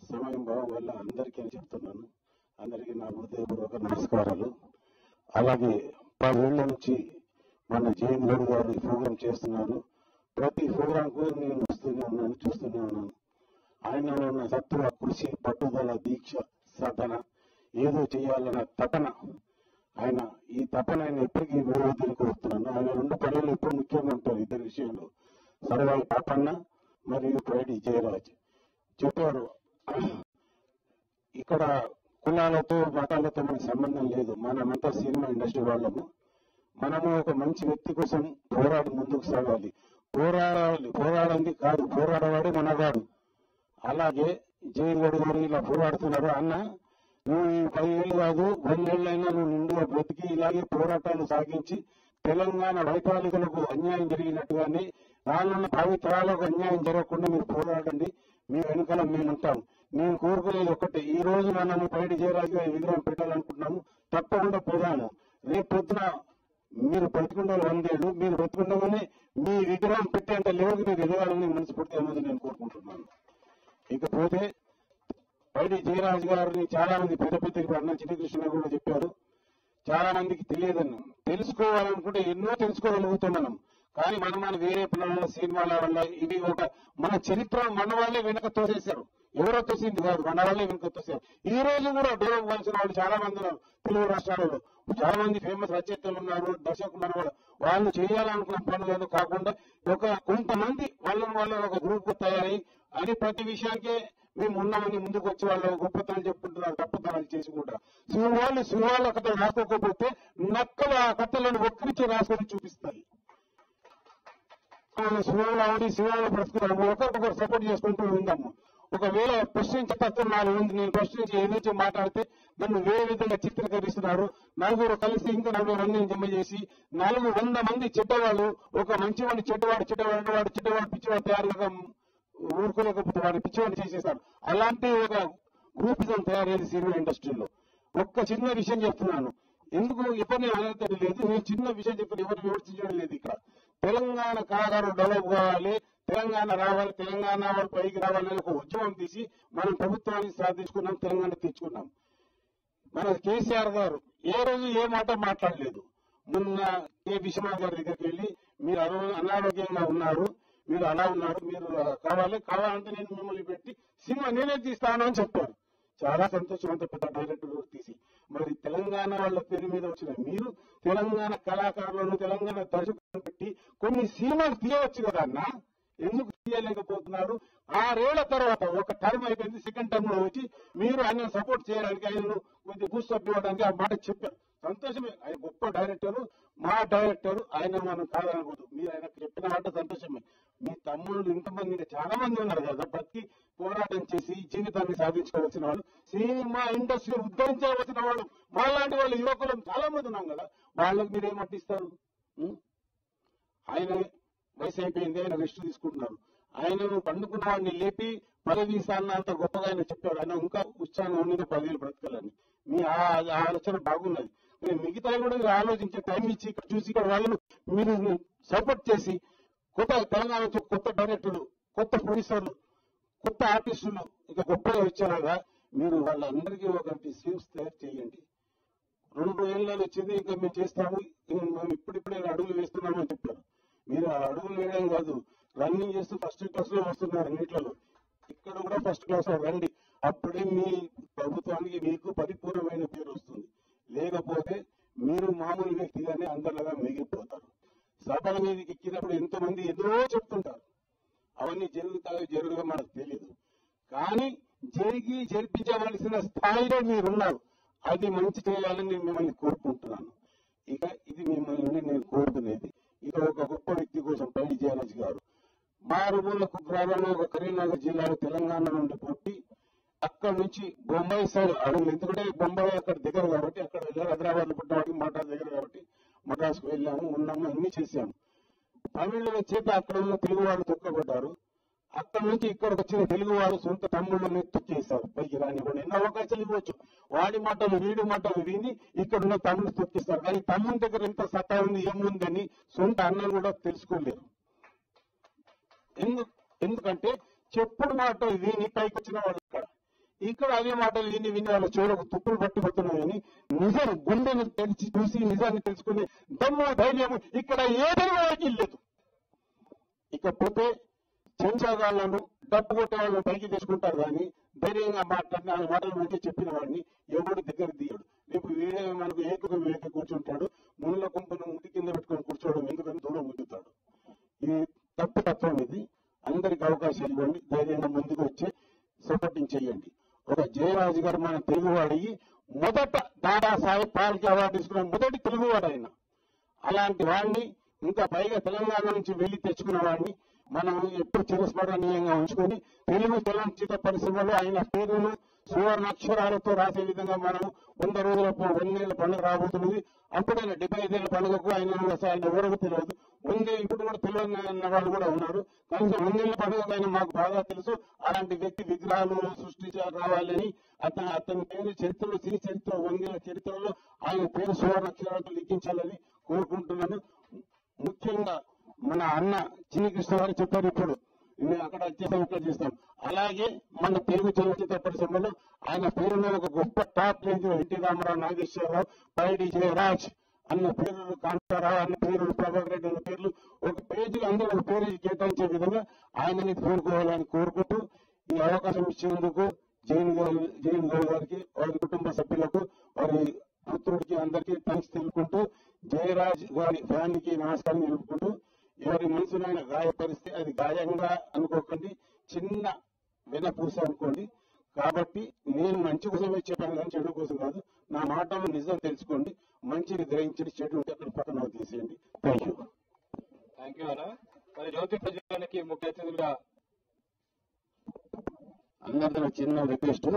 సమయం భావం వల్ల అందరికీ అని చెప్తున్నాను. అందరికీ నా హృదయపూర్వక నమస్కారాలు. అలాగే పదేళ్ళ నుంచి మన జయేంద్ర గారు ఈ ప్రోగ్రాం చేస్తున్నారు ప్రతి ప్రోగ్రాం కూడా నేను వస్తూనే ఉన్నాను చూస్తూనే ఉన్నాను. ఆయన ఉన్న సత్వ కృషి పట్టుదల దీక్ష సాధన ఏదో చేయాలన్న తపన ఆయన ఈ తపన ఆయన ఎప్పటికీ విరోధులు వస్తున్నాను ఆయన రెండు పనులు ఎప్పుడు ముఖ్యంగా ఉంటారు ఇద్దరు విషయంలో. సర్వాయి పాపన్న మరియు ప్రైడి జయరాజ్. చెప్పారు ఇక్కడ కులాలతో మతాలతో మనకు సంబంధం లేదు. మనమంతా సినిమా ఇండస్ట్రీ వాళ్ళము. మనము ఒక మంచి వ్యక్తి కోసం పోరాడి ముందుకు సాగాలి. పోరాడాలి పోరాడంది కాదు పోరాడవాడే మనగాడు. అలాగే జయగౌడ్ గారు ఇలా పోరాడుతున్నారు అన్న నువ్వు ఈ పదివేలు కాదు వందేళ్ళైనా నువ్వు నిండుగా బ్రతికి ఇలాగే పోరాటాలు సాగించి తెలంగాణ వైపాలికలకు అన్యాయం జరిగినట్టుగానే రానున్న పవిత్రాలకు అన్యాయం జరగకుండా మీరు పోరాడండి. మీ వెనుకల మేముంటాం. మేము కోరుకునేది ఒకటి ఈ రోజు మనము పైడి జయరాజు విగ్రహం పెట్టాలనుకుంటున్నాము. తప్పకుండా పోదాము. రేపు పొద్దున మీరు బ్రతికుండా వందేళ్ళు మీరు బ్రతికుండగానే మీ విగ్రహం పెట్టేంత లేవకు మీరు ఎదగాలని మనస్ఫూర్తిగా ఉన్నది నేను కోరుకుంటున్నాను. ఇకపోతే పైడి జయరాజ్ గారిని చాలా మంది పెద్ద పెద్ద అన్న చిన్నకృష్ణ కూడా చెప్పారు. చాలా మందికి తెలియదని. తెలుసుకోవాలనుకుంటే ఎన్నో తెలుసుకోగలుగుతాం మనం. కానీ మనం మన వేరే పిల్లల సినిమాల వల్ల ఇది ఒక మన చరిత్ర మన వాళ్ళే వెనక తోసేశారు. ఎవరో తోసింది కాదు మన వాళ్ళే వెనక తోసారు ఈ రోజు కూడా డెవలప్ కావాల్సిన వాళ్ళు చాలా మంది ఉన్నారు. తెలుగు రాష్ట్రాలలో. చాలా మంది ఫేమస్ రచయితలు ఉన్నారు దర్శకులు వాళ్ళు చేయాలనుకున్న పనులను కాకుండా ఒక కొంతమంది వాళ్ళని వాళ్ళ ఒక గ్రూప్ తయారై అని ప్రతి విషయానికే మేము ఉన్నామని ముందుకు వచ్చి వాళ్ళు గొప్పతనం చెప్పుకుంటున్నారు తప్పుతనాలు చేసుకుంటారు సింహాలు సింహాల కథలు రాసుకోకపోతే నక్కలు ఆ కథలను ఒక్కరించి రాసుకొని చూపిస్తాయి. మన శివంలో ఉండి ప్రస్తుతం ఒకరికొకరు సపోర్ట్ చేసుకుంటూ ఉందాము ఒకవేళ ప్రశ్నించే తత్వం నాలో ఉంది నేను ప్రశ్నించి ఏదైతే మాట్లాడితే నన్ను వేరే విధంగా చిత్రీకరిస్తున్నారు. నలుగురు కలిసి ఇంకా నలుగురు మందిని జమ చేసి నాలుగు వంద మంది చెడ్డవాళ్ళు ఒక మంచివాడు చెడ్డవాడు చెడ్డవాడు వాడు చెడ్డవాడు పిచ్చివాడు తయారుగా ఊరుకోలేకపోతే వాడిని పిచ్చివాడు చేసేస్తారు. అలాంటి ఒక గ్రూపిజం తయారయ్యేది సినిమా ఇండస్ట్రీలో. ఒక్క చిన్న విషయం చెప్తున్నాను. ఎందుకు ఎవరిని అనర్థం లేదు నేను చిన్న విషయం చెప్పిన ఎవరు విమర్శించడం లేదు ఇక్కడ. తెలంగాణ కళాకారులు డెవలప్ కావాలి తెలంగాణ రావాలి తెలంగాణ వాళ్ళు పైకి రావాలని ఒక ఉద్యమం తీసి మనం ప్రభుత్వాన్ని సాధించుకున్నాం తెలంగాణ తెచ్చుకున్నాం. మన కేసీఆర్ గారు ఏ రోజు ఏ మాట మాట్లాడలేదు. మొన్న ఏ విశ్వనాథ్ గారి దగ్గరికి వెళ్ళి మీరు అనారోగ్యంగా ఉన్నారు మీరు అలా ఉన్నారు మీరు కావాలి కావాలంటే నేను మిమ్మల్ని పెట్టి సినిమా నేనే తీస్తాను అని చెప్పారు. చాలా సంతోషం అంత పెద్ద డైరెక్టర్ తీసి. మరి తెలంగాణ వాళ్ళ పేరు మీద వచ్చిన మీరు తెలంగాణ కళాకారులను తెలంగాణ దర్శకులను పెట్టి కొన్ని సినిమాలు తీయవచ్చు కదా అన్నా? ఎందుకు తీయలేకపోతున్నారు ఆరేళ్ళ తర్వాత ఒక టర్మ్ అయిపోయింది సెకండ్ టర్మ్లో వచ్చి మీరు ఆయన సపోర్ట్ చేయడానికి ఆయన కొంచెం బూస్టప్ ఇవ్వడానికి ఆ మాట చెప్పారు. సంతోషమే. ఆయన గొప్ప డైరెక్టర్ మా డైరెక్టర్ ఆయన మనం కాదనకూడదు. మీరు ఆయన చెప్పిన మాట సంతోషమే. మీ తమ్ముళ్ళు ఇంతమంది ఇంకా చాలా మంది ఉన్నారు కదా బతికి పోరాటం చేసి జీవితాన్ని సాధించుకోవచ్చిన వాళ్ళు. సినిమా ఇండస్ట్రీ ఉద్ధరించవలసిన వాళ్ళు. మాలాంటి వాళ్ళు యువకులు చాలా మంది ఉన్నాం కదా. వాళ్ళకి మీరు ఏం ఉం? ఆయన వయసు అయిపోయింది ఆయన రెస్ట్ తీసుకుంటున్నారు. ఆయనను పండుకున్నవాడిని లేపి పదవి అంత గొప్పగా ఆయన చెప్పారు ఆయన ఇంకా ఉత్సాహంగా ఉన్నది పదివేలు బ్రతకాలని. మీ ఆ- ఆలోచన బాగున్నది. మిగతా కూడా మీరు ఆలోచించే టైం ఇచ్చి ఇక్కడ చూసి ఇక్కడ వాళ్ళను మీరు సపోర్ట్ చేసి కొత్త తెలంగాణ కొత్త డైరెక్టర్లు కొత్త ప్రొడ్యూసర్లు కొత్త ఆర్టిస్టులు ఇక గొప్పగా వచ్చేలాగా మీరు వాళ్ళందరికీ ఒకటి స్కీమ్స్ తయారు చేయండి. రెండు ఏళ్ళలో వచ్చింది ఇంకా మేము చేస్తాము మేము ఇప్పుడిప్పుడే అడుగులు వేస్తున్నాము అని చెప్పారు. మీరు ఆ అడుగులు వేయడం కాదు. రన్నింగ్ చేస్తూ ఫస్ట్ క్లాస్లో వస్తున్నారు అన్నిట్లలో ఇక్కడ కూడా ఫస్ట్ క్లాస్లో రండి. అప్పుడే మీ ప్రభుత్వానికి మీకు పరిపూర్ణమైన పేరు వస్తుంది. లేకపోతే మీరు మామూలు వ్యక్తిగానే అందరిలాగా మిగిలిపోతారు. సభల మీదకి ఎక్కినప్పుడు ఎంతో మంది ఎన్నో చెప్తుంటారు. అవన్నీ జరుగుతాయో జరుగుగా మనకు తెలియదు కానీ జరిగి జరిపించవలసిన స్థాయిలో మీరున్నారు. అది మంచి చేయాలని నేను మిమ్మల్ని కోరుకుంటున్నాను. ఇక ఇది మిమ్మల్ని నేను కోరుకునేది. ఇక ఒక గొప్ప వ్యక్తి కోసం పైడి జయరాజ్ గారు. మారుమూల కుగ్రామంలో ఒక కరీంనగర్ జిల్లాలో తెలంగాణ నుండి పుట్టి అక్కడ నుంచి బొంబాయి సైడ్ అడుగులు ఎందుకంటే బొంబాయి అక్కడ దగ్గర కాబట్టి అక్కడ వెళ్ళారు హైదరాబాద్లో పుట్టడానికి దగ్గర కాబట్టి మద్రాసుకు వెళ్ళాము ఉన్నాము అన్ని చేశాము. తమిళుల చేత అక్కడ ఉన్న తెలుగు వాళ్ళు తొక్కబడ్డారు. అక్కడ నుంచి ఇక్కడికి వచ్చిన తెలుగు వారు సొంత తమ్ముళ్ళని తొక్కేశారు పైకి రానివ్వండి ఎన్నో అవకాశాలు ఇవ్వచ్చు. వాడి మాటలు వీడి మాటలు విని ఇక్కడ ఉన్న తమ్ముడు తొక్కిస్తారు కానీ తమ్ముని దగ్గర ఎంత సత్తా ఉంది ఏముందని సొంత అన్నలు కూడా తెలుసుకోలేరు. ఎందుకంటే చెప్పుడు మాటలు విని పైకి వచ్చిన వాళ్ళు ఇక్కడ. ఇక్కడ అదే మాటలు విని విని వాళ్ళ చెవులకు తుప్పులు పట్టిపోతున్నాయని నిజం గుండెని తెలిసి చూసి నిజాన్ని తెలుసుకుని దమ్ము ధైర్యం ఇక్కడ ఏదైనా వారికి లేదు. ఇకపోతే చెంచాగాళ్ళను డబ్బు కొట్టే వాళ్ళని పైకి తెచ్చుకుంటారు కానీ ధైర్యంగా మాట్లాడిన ఆయన మాటలు మంచి చెప్పిన వాడిని ఎవడు దగ్గర తీయడు. రేపు వీడే మనకు ఏకుగా వేకి కూర్చుంటాడు. ముళ్ళ కుంపును ముడి కింద పెట్టుకొని కూర్చోవడం ఎందుకని దూరం ముద్దుతాడు ఇది తప్పు తత్వం ఇది. అందరికి అవకాశం ఇవ్వండి. ధైర్యంగా ముందుకు వచ్చి సపోర్టింగ్ చేయండి ఒక జయరాజు గారు మన తెలుగువాడి మొదట దాదాసాహెబ్ పాల్కే అవార్డు తీసుకున్న మొదటి తెలుగువాడు ఆయన. అలాంటి వాడిని ఇంకా పైగా తెలంగాణ నుంచి వెళ్ళి తెచ్చుకున్న వాడిని మనం ఎప్పుడు చిరస్మరణీయంగా ఉంచుకొని తెలుగు చలనచిత్ర పరిశ్రమలో ఆయన పేరును సువర్ణాక్షరాలతో రాసే విధంగా మనం వంద రోజుల వందేళ్ళ పండుగ రాబోతున్నది. అప్పుడు ఆయన డెబ్బై ఐదేళ్ళ పండుగకు ఆయన ఆయన ఎవరికి తెలియదు. వందే ఇప్పుడు కూడా తెలియని వాళ్ళు కూడా ఉన్నారు. కనీసం వందేళ్ళ పండుగకు ఆయన మాకు బాగా తెలుసు. అలాంటి వ్యక్తి విగ్రహాలు సృష్టించ రావాలని అతను అతని పేరు చరిత్రలో సిరి చరిత్ర వందేళ్ళ చరిత్రలో ఆయన పేరు సువర్ణాక్షరాలతో లిఖించాలని కోరుకుంటున్నాను. ముఖ్యంగా మన అన్న చిన్ని కృష్ణవారు చెప్పారు ఇప్పుడు. మేము అక్కడ చేస్తాం ఇక్కడ చేస్తాం. అలాగే మన తెలుగు చలనచిత్ర పరిశ్రమలో ఆయన పేరులో ఒక గొప్ప top range NT Rama Rao Nageswara Rao Paidi Jayaraj అన్న పేర్లు కాంతారావు అన్న పేర్లు ప్రభాకర్ రెడ్డి అన్న పేర్లు ఒక పేజీ అందరూ ఒక పేరు కేటాయించే విధంగా ఆయనని కోరుకోవాలని కోరుకుంటూ ఈ అవకాశం ఇచ్చినందుకు జైన్ గారు జైన్ గౌడ్ గారికి వారి కుటుంబ సభ్యులకు వారి పుత్రుడికి అందరికీ థ్యాంక్స్ తెలుపుకుంటూ జయరాజ్ గారి ఫ్యామిలీకి నమస్కారం తెలుపుకుంటూ ఎవరి మనసునైనా గాయపరిస్తే అది గాయంగా అనుకోకండి. చిన్న వెనపూస అనుకోండి. కాబట్టి నేను మంచి కోసమే చెప్పాను కానీ చెడు కోసం కాదు. నా మాటలు నిజం తెలుసుకోండి. మంచిని గ్రహించండి. చెడు ఉంటే అక్కడ పక్కన తీసేయండి. థ్యాంక్ యూ థ్యాంక్ యూ అన్న మరి జ్యోతి ప్రజానికి ముఖ్య అతిథులుగా అందరితో చిన్న రిక్వెస్ట్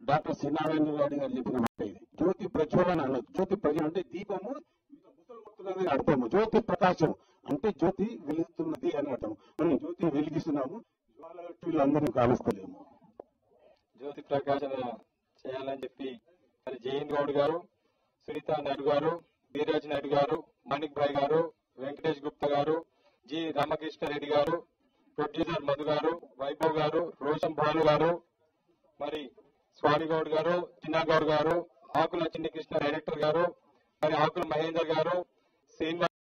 డాక్టర్ శ్రీనారాయణ రెడ్డి గారు చెప్పిన మాట ఇది. జ్యోతి ప్రజ్వలన జ్యోతి ప్రజ అంటే దీపము అర్థము జ్యోతి ప్రకాశం అంటే జ్యోతి వెలుగుతున్నది అని అర్థం మనం జ్యోతి వెలిగిస్తున్నాము జ్వాల కాలుస్తలేము. జ్యోతి ప్రకాశన చేయాలని చెప్పి మరి జయంత్ గౌడ్ గారు సునీత నాయుడు గారు వీరాజ్ నాయుడు గారు మణిక్ భాయ్ గారు వెంకటేష్ గుప్తా గారు జి రామకృష్ణారెడ్డి గారు ప్రొడ్యూసర్ మధు గారు వైభవ్ గారు రోషన్ భాను గారు మరి స్వామి గౌడ్ గారు చిన్నగౌడ్ గారు ఆకుల చిన్ని కృష్ణ డైరెక్టర్ గారు మరి ఆకుల మహేందర్ గారు శ్రీనివాస్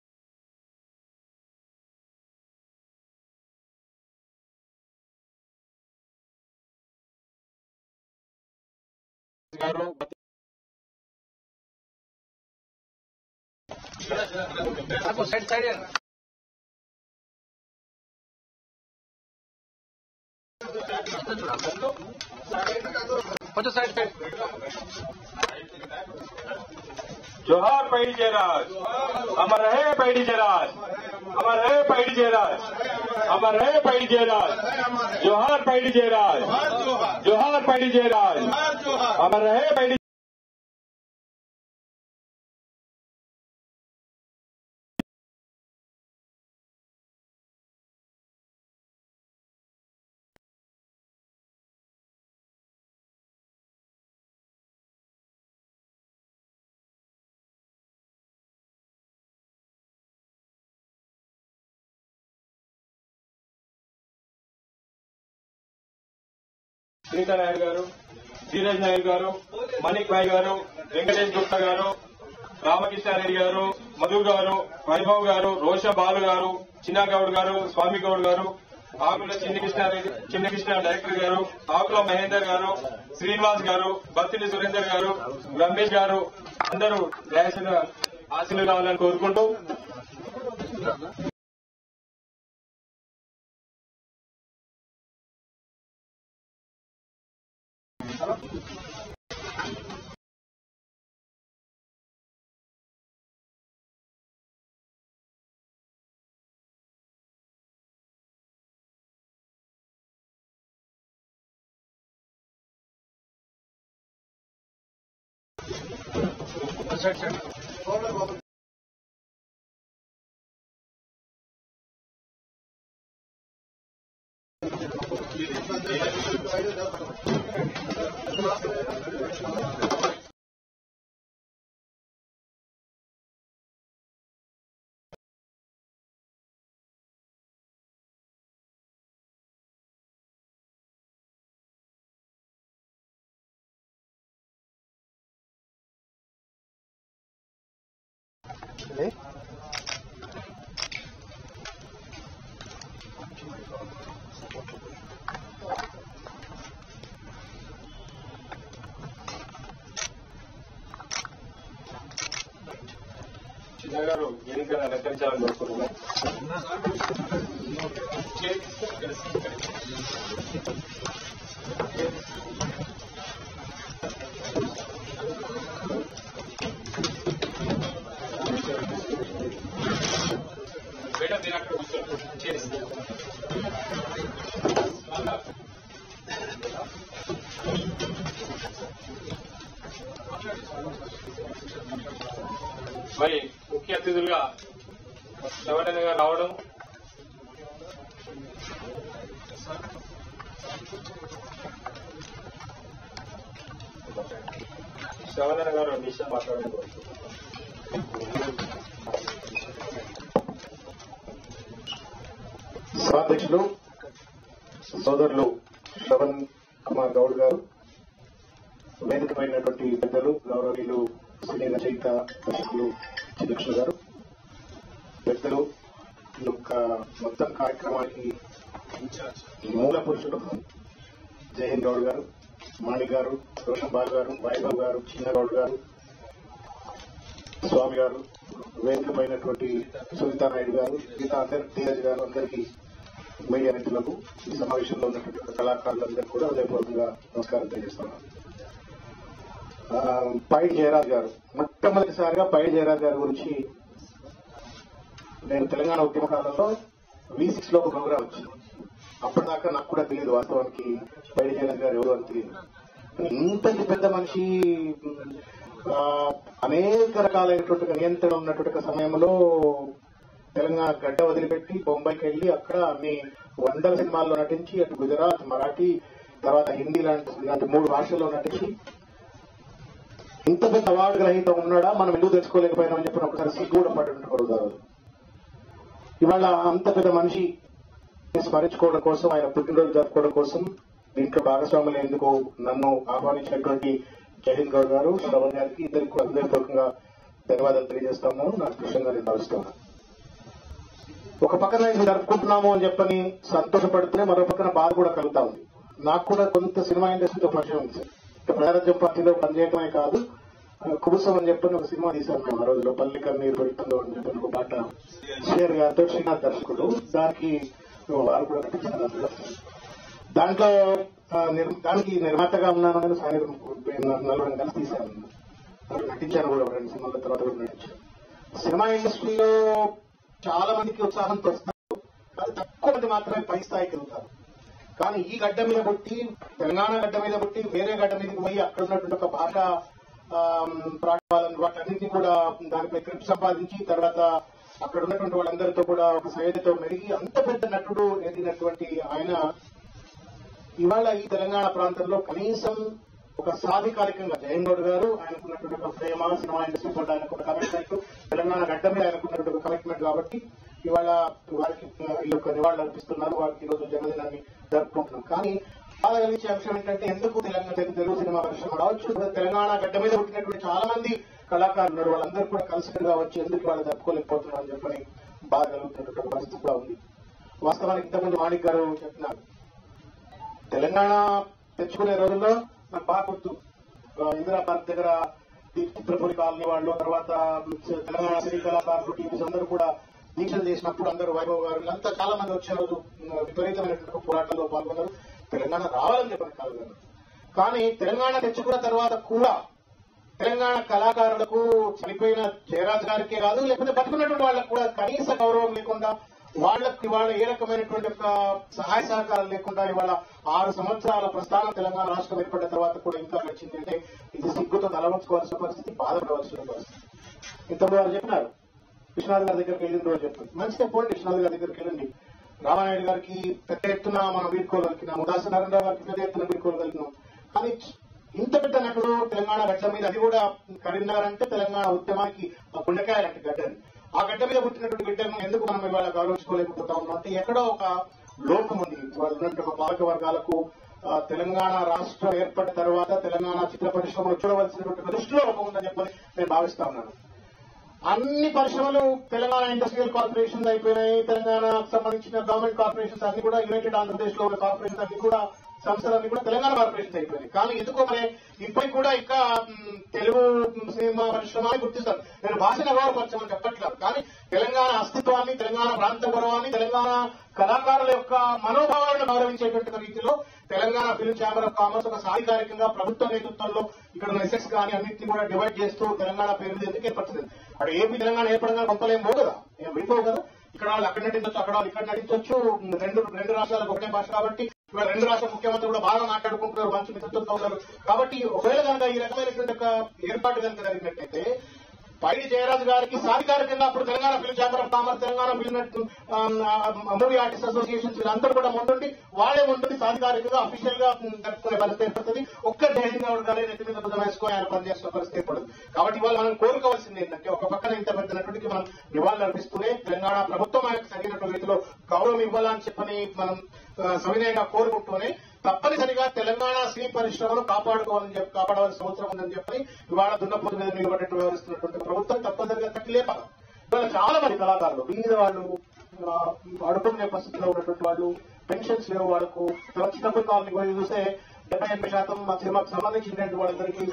हज़ार लोग आपको साइड साइड जोहार पैडी जयराज। अमर है पैडी जयराज। अमर है पैडी जयराज। अमर है पैडी जयराज। जोहार पैडी जयराज। जोहार पैडी जयराज। अमर है पैडी సునీత నాయుడు గారు ధీరజ్ నాయుడు గారు మణిక్ భాయ్ గారు వెంకటేష్ గుప్తా గారు రామకృష్ణారెడ్డి గారు మధు గారు వైభవ్ గారు రోష బాలు గారు చిన్నాగౌడ్ గారు స్వామి గౌడ్ గారు ఆకుల చిన్నకృష్ణారెడ్డి చిన్నకృష్ణ డైరెక్టర్ గారు ఆకుల మహేందర్ గారు శ్రీనివాస్ గారు బత్తిని సురేందర్ గారు రమేష్ గారు అందరూ దయచేసిన కోరుకుంటూ రావాలని కోరుకుంటూ చిన్న గారు ఎన్నికల అలంకరించాలని కోరుకుంటున్నాం శవటన గారు రెండు విషయాలు మాట్లాడడం సభాధ్యక్షులు సోదరులు శ్రవణ్ కుమార్ గౌడ్ గారు వేదికమైనటువంటి పెద్దలు గౌరవీయులు సినీ రచయిత దర్శకులు అధ్యక్షులు గారు పెద్దలు ఈ యొక్క మొత్తం కార్యక్రమానికి మూల పురుషులు జయన్ గౌడ్ గారు మాణి గారు రోషన్ గారు వైభవ్ గారు చిన్నగౌడ్ గారు స్వామి గారు వేదికమైనటువంటి సునీతా నాయుడు గారు మిగతా అందరి గారు అందరికీ మీడియా మిత్రులకు ఈ సమావేశంలో ఉన్నటువంటి కళాకారులందరికీ కూడా హృదయపూర్వకంగా నమస్కారం తెలియజేస్తున్నాను. పై పైడి జయరాజ్ గారు మొట్టమొదటిసారిగా పైడి జయరాజ్ గారి గురించి నేను తెలంగాణ ఉద్యమ కాలంలో వి సిక్స్లో ఒక ప్రోగ్రామ్ వచ్చింది. అప్పటిదాకా నాకు కూడా తెలియదు వాస్తవానికి బయట జగన్ గారు ఎవరు అని తెలియదు. ఇంతటి పెద్ద మనిషి అనేక రకాలైనటువంటి నియంత్రణ ఉన్నటువంటి సమయంలో తెలంగాణ గడ్డ వదిలిపెట్టి బొంబాయికి వెళ్ళి అక్కడ మీ వందల సినిమాల్లో నటించి అటు గుజరాత్ మరాఠీ తర్వాత హిందీ లాంటి ఇలాంటి మూడు భాషల్లో నటించి ఇంత పెద్ద అవార్డు గ్రహీత ఉన్నాడా? మనం ఎందుకు తెలుసుకోలేకపోయినామని చెప్పిన ఒకసారి సిగ్గు కూడా ఉంటారు ఇవాళ అంత పెద్ద మనిషి స్మరించుకోవడం కోసం ఆయన పుట్టినరోజు జరుపుకోవడం కోసం దీంట్లో భాగస్వాములు ఎందుకు నన్ను ఆహ్వానించినటువంటి జగన్ గౌడ్ గారు శ్రవణ్ గారికి ఇద్దరికి హృదయపూర్వకంగా ధన్యవాదాలు తెలియజేస్తా ఉన్నాను నా కృష్ణ నేను భావిస్తున్నాను ఒక పక్కన ఇది జరుపుకుంటున్నాము అని చెప్పని సంతోషపడుతూనే మరో పక్కన బాధ కూడా కలుగుతా ఉంది. నాకు కూడా కొంత సినిమా ఇండస్ట్రీతో పరిచయం ఉంది సార్. ప్రజారాజ్యం పార్టీలో పనిచేయటమే కాదు కుబుసం అని చెప్పని ఒక సినిమా తీశాను మేము ఆ రోజులో పల్లి కన్నీరు పెడుతుందో అని చెప్పని ఒక పాట షేర్ గారితో శ్రీనాథ్ దర్శకుడు. దానికి వారు కూడా దాంట్లో దానికి నిర్మాతగా ఉన్నాను నేను సాయంత్రం నలుగురు కలిసి తీశాను. నటించాను కూడా రెండు సినిమాల తర్వాత కూడా నటించాను. సినిమా ఇండస్ట్రీలో చాలా మందికి ఉత్సాహం తెస్తారు. అది తక్కువ మంది మాత్రమే పై స్థాయికి వెళ్తారు. కానీ ఈ గడ్డ మీద బట్టి తెలంగాణ గడ్డ మీద బట్టి వేరే గడ్డ మీదకి పోయి అక్కడ ఉన్నటువంటి ఒక భాష ప్రాణాలను వాటన్నింటినీ కూడా దానిపై క్రిప్ సంపాదించి తర్వాత అక్కడ ఉన్నటువంటి వాళ్ళందరితో కూడా ఒక సైడ్తో మెరిగి అంత పెద్ద నటుడు ఎదిగినటువంటి ఆయన. ఇవాళ ఈ తెలంగాణ ప్రాంతంలో కనీసం ఒక సాధికారికంగా జగన్ గౌడ్ గారు ఆయనకున్నటువంటి ఒక ప్రేమ సినిమా ఇండస్ట్రీ కూడా ఆయనకు ఒక కమిట్మెంట్. తెలంగాణ గడ్డ మీద ఆయనకున్నటువంటి ఒక కమిట్మెంట్ కాబట్టి ఇవాళ వారికి ఈ యొక్క నివాళులు అర్పిస్తున్నారు. వారికి ఈరోజు జన్మదినాన్ని జరుపుకుంటున్నాం కానీ బాధ కలిగించే అంశం ఏంటంటే ఎందుకు తెలంగాణ తెలుగు తెలుగు సినిమా పరిశ్రమ రావచ్చు? తెలంగాణ గడ్డ మీద పుట్టినటువంటి చాలా మంది కళాకారులు ఉన్నారు. వాళ్ళందరూ కూడా కలిసికట్టుగా వచ్చి ఎందుకు వాళ్ళు తప్పుకోలేకపోతున్నారు అని చెప్పని బాధ కలుగుతున్నటువంటి పరిస్థితి కూడా ఉంది. వాస్తవానికి ఇంతకుముందు మాణిక్ గారు చెప్పినారు. తెలంగాణ తెచ్చుకునే రోజుల్లో నాకు బాగా గుర్తు ఇందిరా పార్క్ దగ్గర చిత్రపురి కాలనీ వాళ్ళు తర్వాత తెలంగాణ సినీ కళాకారులు టీవీస్ అందరూ కూడా దీక్షలు చేసినప్పుడు అందరూ వైభవ్ గారు వీళ్ళంతా చాలా మంది వచ్చే రోజు విపరీతమైనటువంటి పోరాటంలో పాల్గొన్నారు. తెలంగాణ రావాలని చెప్పారు కాదు కానీ తెలంగాణ తెచ్చుకున్న తర్వాత కూడా తెలంగాణ కళాకారులకు చనిపోయిన జయరాజ్ గారికే కాదు లేకపోతే బతుకున్నటువంటి వాళ్ళకు కూడా కనీస గౌరవం లేకుండా వాళ్ళకి ఇవాళ ఏ రకమైనటువంటి సహాయ సహకారం లేకుండా ఇవాళ ఆరు సంవత్సరాల ప్రస్థానం తెలంగాణ రాష్ట్రం ఏర్పడిన తర్వాత కూడా ఇంకా వచ్చింది అంటే ఇది సిగ్గుతో తలవంచుకోవాల్సిన పరిస్థితి బాధపడవలసిన పరిస్థితి. ఇంతకు వారు చెప్పినారు విశ్వనాథ్ గారి దగ్గరికి వెళ్ళిన రోజు చెప్తుంది మంచిగా పోండి విశ్వనాథ్ గారి దగ్గరికి వెళ్ళండి. రామానాయుడు గారికి పెద్ద ఎత్తున మనం వీడుకోగలిగినాం ఉదాస గారికి పెద్ద ఎత్తున వీడుకోగలిగినాం కానీ ఇంత పెద్ద నటుడు తెలంగాణ గడ్డ మీద అది కూడా కరీంనగర్ అంటే తెలంగాణ ఉద్యమానికి ఆ గుండెకాయ లాంటి గడ్డని ఆ గడ్డ మీద పుట్టినటువంటి బిడ్డను ఎందుకు మనం ఇవాళ గౌరవించుకోలేకపోతా ఉన్నాం అంటే ఎక్కడో ఒక లోపం ఉంది. వాళ్ళు ఉన్నటువంటి పాలక వర్గాలకు తెలంగాణ రాష్ట్రం ఏర్పడిన తర్వాత తెలంగాణ చిత్ర పరిశ్రమలు చూడవలసినటువంటి దృష్టిలో ఒక ఉందని చెప్పని నేను భావిస్తా ఉన్నాను. అన్ని పరిశ్రమలు తెలంగాణ ఇండస్ట్రియల్ కార్పొరేషన్స్ అయిపోయినాయి. తెలంగాణకు సంబంధించిన గవర్నమెంట్ కార్పొరేషన్స్ అన్ని కూడా యునైటెడ్ ఆంధ్రప్రదేశ్లో ఉన్న కార్పొరేషన్స్ అన్ని కూడా సంస్థలన్నీ కూడా తెలంగాణ కార్పొరేషన్ అయిపోయినాయి కానీ ఎందుకో మరి ఇప్పటికి కూడా ఇంకా తెలుగు సినిమా పరిశ్రమ అని గుర్తిస్తారు. నేను భాషను గౌరవపరచమని చెప్పట్లేదు కానీ తెలంగాణ అస్తిత్వాన్ని తెలంగాణ ప్రాంత గౌరవాన్ని తెలంగాణ కళాకారుల యొక్క మనోభావాలను గౌరవించేటువంటి రీతిలో Telangana film chamber of commerce ఒక సాధికారికంగా ప్రభుత్వ నేతృత్వంలో ఇక్కడ ఎస్ఎస్ కానీ అన్నింటినీ కూడా డివైడ్ చేస్తూ తెలంగాణ పేరు మీద ఎందుకు ఏర్పడుతుంది అక్కడ ఏపీ తెలంగాణ ఏర్పడంగా కొంతలేం పోవు కదా? ఏం విడిపోవు కదా? ఇక్కడ వాళ్ళు అక్కడ నటించవచ్చు అక్కడ వాళ్ళు ఇక్కడ నటించవచ్చు రెండు రెండు రాష్ట్రాలకు ఒకటే భాష కాబట్టి ఇవాళ రెండు రాష్ట్ర ముఖ్యమంత్రి కూడా బాగా మాట్లాడుకుంటున్నారు మంచి మిత్రులతో ఉన్నారు. కాబట్టి ఒకవేళ కనుక ఈ రకమైనటువంటి ఏర్పాటు కనుక జరిగినట్లయితే పైడి జయరాజు గారికి సాధికారికంగా అప్పుడు Telangana film chamber of commerce Telangana film movie artist associations వీళ్ళందరూ కూడా ముందుండి వాళ్ళే ముందుండి సాధికారికంగా అఫీషియల్గా జరుపుకునే పరిస్థితి ఏర్పడుతుంది. ఒక్క జయన్ గౌడ్ గారే నెత్తి మీద వేసుకొని ఆయన పనిచేసిన పరిస్థితి ఏర్పడదు. కాబట్టి ఇవాళ మనం కోరుకోవాల్సింది ఏంటంటే ఒక పక్కన ఇంత పెద్ద నటుడికి మనం నివాళులు అర్పిస్తూనే తెలంగాణ ప్రభుత్వం ఆయనకు సరైనటువంటి రీతిలో గౌరవం ఇవ్వాలని చెప్పని మనం సవినయంగా కోరుకుంటూనే తప్పనిసరిగా తెలంగాణ సినీ పరిశ్రమను కాపాడుకోవాలని చెప్పి కాపాడవలసిన అవసరం ఉందని చెప్పి ఇవాళ దున్నపోతు మీద నిలబడేట్టు వ్యవహరిస్తున్నటువంటి ప్రభుత్వం తప్పనిసరిగా తట్టి లేపాలి ఇవాళ చాలా మంది కళాకారులు మిగిలిన వాళ్ళు ఆ, పరిస్థితిలో ఉన్నటువంటి వాళ్ళు పెన్షన్స్ లేవు వాళ్ళకు. చిన్నప్పుడు కాలనీ పోయి చూస్తే డెబ్బై ఎనభై శాతం మా సినిమాకు సంబంధించినటువంటి వాళ్ళందరికీ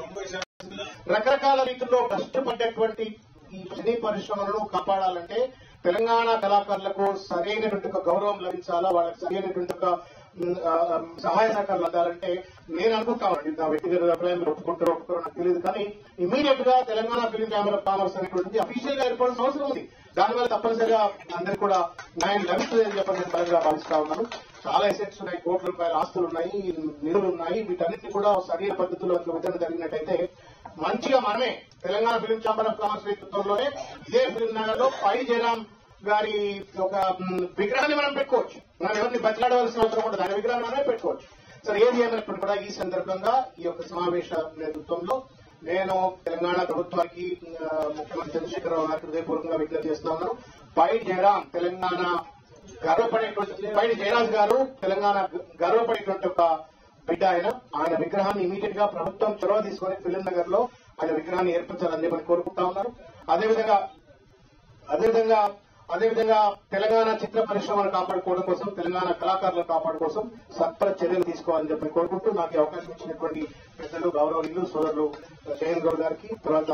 రకరకాల రీతిలో కష్టపడ్డటువంటి ఈ సినీ పరిశ్రమలను కాపాడాలంటే తెలంగాణ కళాకారులకు సరైనటువంటి ఒక గౌరవం లభించాలా? వాళ్ళకి సరైనటువంటి ఒక సహాయ సహకారాలు అందాలంటే నేను అనుకుంటామండి నా వ్యక్తిగత అభిప్రాయం మీరు ఒప్పుకుంటారో ఒప్పుకోరో నాకు తెలియదు. కానీ ఇమీడియట్గా Telangana film chamber of commerce అనేటువంటిది అఫీషియల్గా ఏర్పడిన అవసరం ఉంది. దానివల్ల తప్పనిసరిగా అందరికీ కూడా న్యాయం లభిస్తుంది అని చెప్పి నేను బలంగా భావిస్తా ఉన్నాను. చాలా ఎసెట్స్ ఉన్నాయి కోట్ల రూపాయల ఆస్తులు ఉన్నాయి నిధులు ఉన్నాయి. వీటన్నిటిని కూడా సరైన పద్ధతిలో విధంగా జరిగినట్టయితే మంచిగా మనమే Telangana film chamber of commerce నేతృత్వంలోనే ఇదే ఫిలిం నగర్లో పై జయరాం గారి ఒక విగ్రహాన్ని మనం పెట్టుకోవచ్చు. మనం ఎవరిని బతిలాడవలసిన అవసరం ఉండదు. దాని విగ్రహాన్ని మనమే పెట్టుకోవచ్చు. సరే ఏది ఏమైనప్పుడు కూడా ఈ సందర్భంగా ఈ యొక్క సమావేశ నేతృత్వంలో నేను తెలంగాణ ప్రభుత్వానికి ఆ, ముఖ్యమంత్రి చంద్రశేఖరరావు గారికి హృదయపూర్వకంగా విజ్ఞప్తి చేస్తా ఉన్నాను. పై జయరాం తెలంగాణ గర్వపడేటువంటి పైడి జయరాజ్ గారు తెలంగాణ గర్వపడేటువంటి ఒక బిడ్డ ఆయన. ఆయన విగ్రహాన్ని ఇమీడియట్గా ప్రభుత్వం చొరవ తీసుకొని ఫిలిం నగర్లో ఆయన విగ్రహాన్ని ఏర్పరచాలని మనం కోరుకుంటా ఉన్నారు. అదేవిధంగా అదేవిధంగా అదేవిధంగా తెలంగాణ చిత్ర పరిశ్రమను కాపాడుకోవడం కోసం తెలంగాణ కళాకారులను కాపాడు కోసం సత్వర చర్యలు తీసుకోవాలని చెప్పి కోరుకుంటూ నాకు అవకాశం ఇచ్చినటువంటి పెద్దలు గౌరవనీయులు సోదరులు జయన్ గౌడ్ గారికి తర్వాత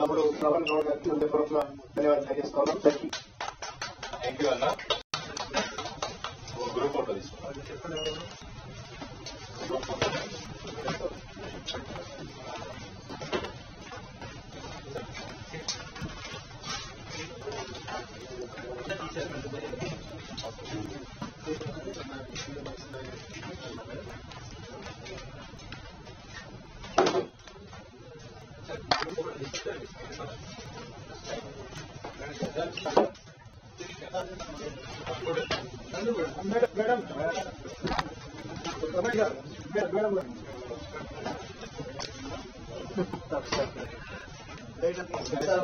తమ్ముడు శ్రవణ్ గౌడ్ గారికి హృదయపూర్వక ధన్యవాదాలు తెలియజేస్తా ఉన్నాను థ్యాంక్ యూ థ్యాంక్ యూ అన్న గ్రూప్ ఫోటో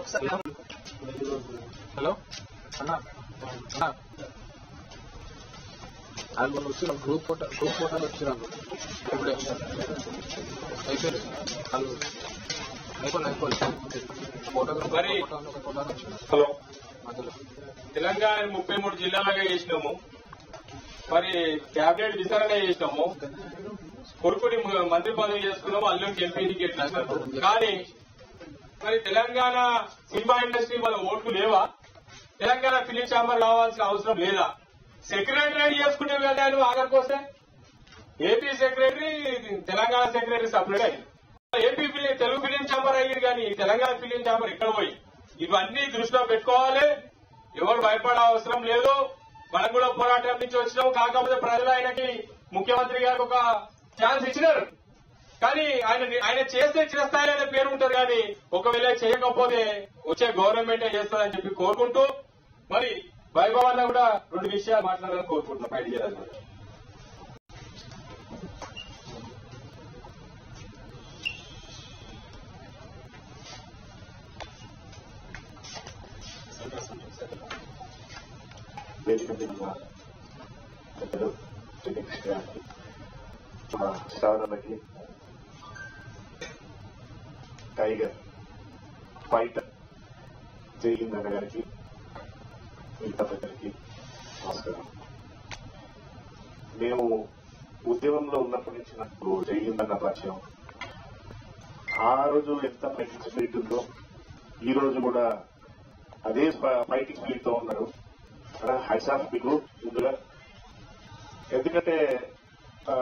తీసుకున్నాం హలో అన్నా అన్నా అది మొన్న వచ్చినాం గ్రూప్ ఫోటో గ్రూప్ ఫోటోలు వచ్చినాం ఇప్పుడే అయిపోయింది. వాళ్ళు అయిపోయింది హలో. తెలంగాణ ముప్పై మూడు జిల్లాలుగా చేసినాము. మరి క్యాబినెట్ విస్తరణ చేసినాము. కొడుకుని మంత్రి పదవి చేసుకున్నాము అల్లుకి ఎంపీ టికెట్ కానీ మరి తెలంగాణ సినిమా ఇండస్ట్రీ వాళ్ళ ఓట్లు లేవా? తెలంగాణ ఫిలిం ఛాంబర్ రావాల్సిన అవసరం లేదా? సెక్రటరీ చేసుకునే వెళ్ళాను నువ్వు AP secretary Telangana secretary separate అయింది ఏపీ తెలుగు ఫిలిం ఛాంబర్ అయ్యింది కానీ తెలంగాణ ఫిలిం ఛాంబర్ ఇక్కడ పోయి. ఇవన్నీ దృష్టిలో పెట్టుకోవాలి. ఎవరు భయపడే అవసరం లేదు. మనం కూడా పోరాటం నుంచి వచ్చినాం. కాకపోతే ప్రజలు ఆయనకి ముఖ్యమంత్రి గారికి ఒక ఛాన్స్ ఇచ్చినారు. కానీ ఆయన ఆయన చేస్తే చేస్తాయనే పేరు ఉంటుంది కానీ ఒకవేళ చేయకపోతే వచ్చే గవర్నమెంటే చేస్తారని చెప్పి కోరుకుంటూ మరి వైభవ్ అన్న కూడా రెండు విషయాలు మాట్లాడాలని కోరుకుంటున్నాం. బయట చేయాలి సాధనకి టైగర్ ఫైటర్ జైలింగ్ అన్న గారికి మిగతా పెద్దలకి నమస్కారం. మేము ఉద్యమంలో ఉన్నప్పటి నుంచి నాకు జైలిందన్న పరిచయం. ఆ రోజు ఎంత ఫైటింగ్ స్పిరిట్ ఉందో ఈ రోజు కూడా అదే ఫైటింగ్ స్పిరిట్తో ఉన్నారు. హైస్ ఆఫ్ మీకు ముందుగా. ఎందుకంటే ఆ,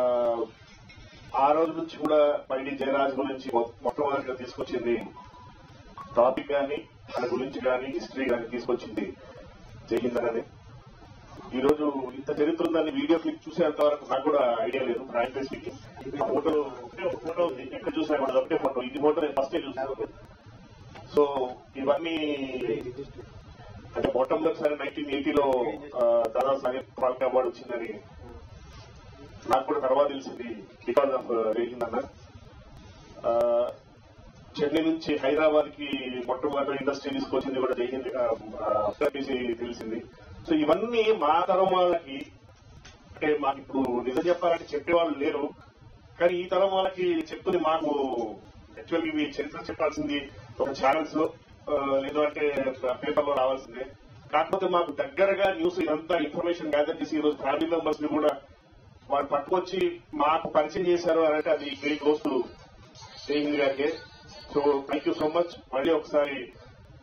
ఆ రోజు నుంచి కూడా పైడి జయరాజ్ గురించి మొట్టమొదటిగా తీసుకొచ్చింది టాపిక్ కానీ తన గురించి కానీ హిస్టరీ కానీ తీసుకొచ్చింది. జయిందనని ఈ రోజు ఇంత చరిత్ర ఉందని వీడియో క్లిప్ చూసేంత వరకు నాకు కూడా ఐడియా లేదు. ఫ్రాంక్ స్పీకింగ్ ఫోటో ఒకటే ఒక ఫోటో ఉంది. ఎక్కడ చూసినా కూడా ఒకటే ఫోటో. ఇది ఫోటో నేను ఫస్ట్ చూసాను సో ఇవన్నీ అంటే మొట్టమొదటిసారి నైన్టీన్ ఎయిటీలో దాదా సాహెబ్ ఫాల్కే అవార్డు వచ్చిందని నాకు కూడా తర్వాత తెలిసింది. బికాస్ ఆఫ్ రేగిందన్న చెన్నై నుంచి హైదరాబాద్కి మొట్టమొదటి ఇండస్ట్రీ తీసుకొచ్చింది కూడా జైహింద్ తెలిసింది. సో ఇవన్నీ మా తరం వాళ్ళకి అంటే మాకు ఇప్పుడు నిజం చెప్పాలంటే చెప్పేవాళ్ళు లేరు. కానీ ఈ తరం వాళ్ళకి చెప్తుంది మాకు యాక్చువల్ ఇవి చరిత్ర చెప్పాల్సింది ఒక ఛానల్స్లో లేదంటే అంటే పేపర్లో రావాల్సిందే. కాకపోతే మాకు దగ్గరగా న్యూస్ ఇదంతా ఇన్ఫర్మేషన్ గ్యాదర్ చేసి ఈ రోజు ఫ్యామిలీ మెంబర్స్ని కూడా వాళ్ళు పట్టుకొచ్చి మాకు పరిచయం చేశారు అని అంటే అది గ్రేట్ గోస్ టు గారికి. So thank you so much మళ్ళీ ఒకసారి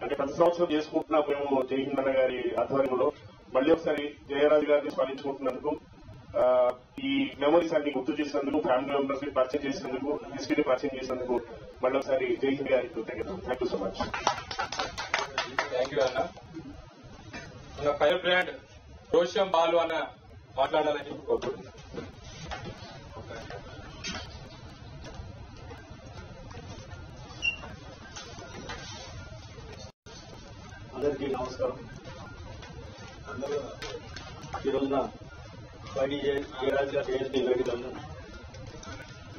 అంటే ప్రతి సంవత్సరం చేసుకుంటున్నా మేము జయహిందన్న అన్న గారి ఆధ్వర్యంలో. మళ్ళీ ఒకసారి జయరాజు గారిని స్మరించుకుంటున్నందుకు ఈ మెమరీస్ అన్ని గుర్తు చేసినందుకు ఫ్యామిలీ మెంబర్స్ని పరిచయం చేసినందుకు హిస్టరీని పరిచయం చేసినందుకు మళ్ళీ ఒకసారి జయహింద్ గారికి thank you so much thank you అన్న మన ఫైర్ బ్రాండ్ రోషం బాలు అన్న మాట్లాడాలని కోరుకుంటున్నాను అందరికీ నమస్కారం. అందరూ ఈరోజున రోజున పైడి జయరాజ్ గారి జయంతి వేడుకలను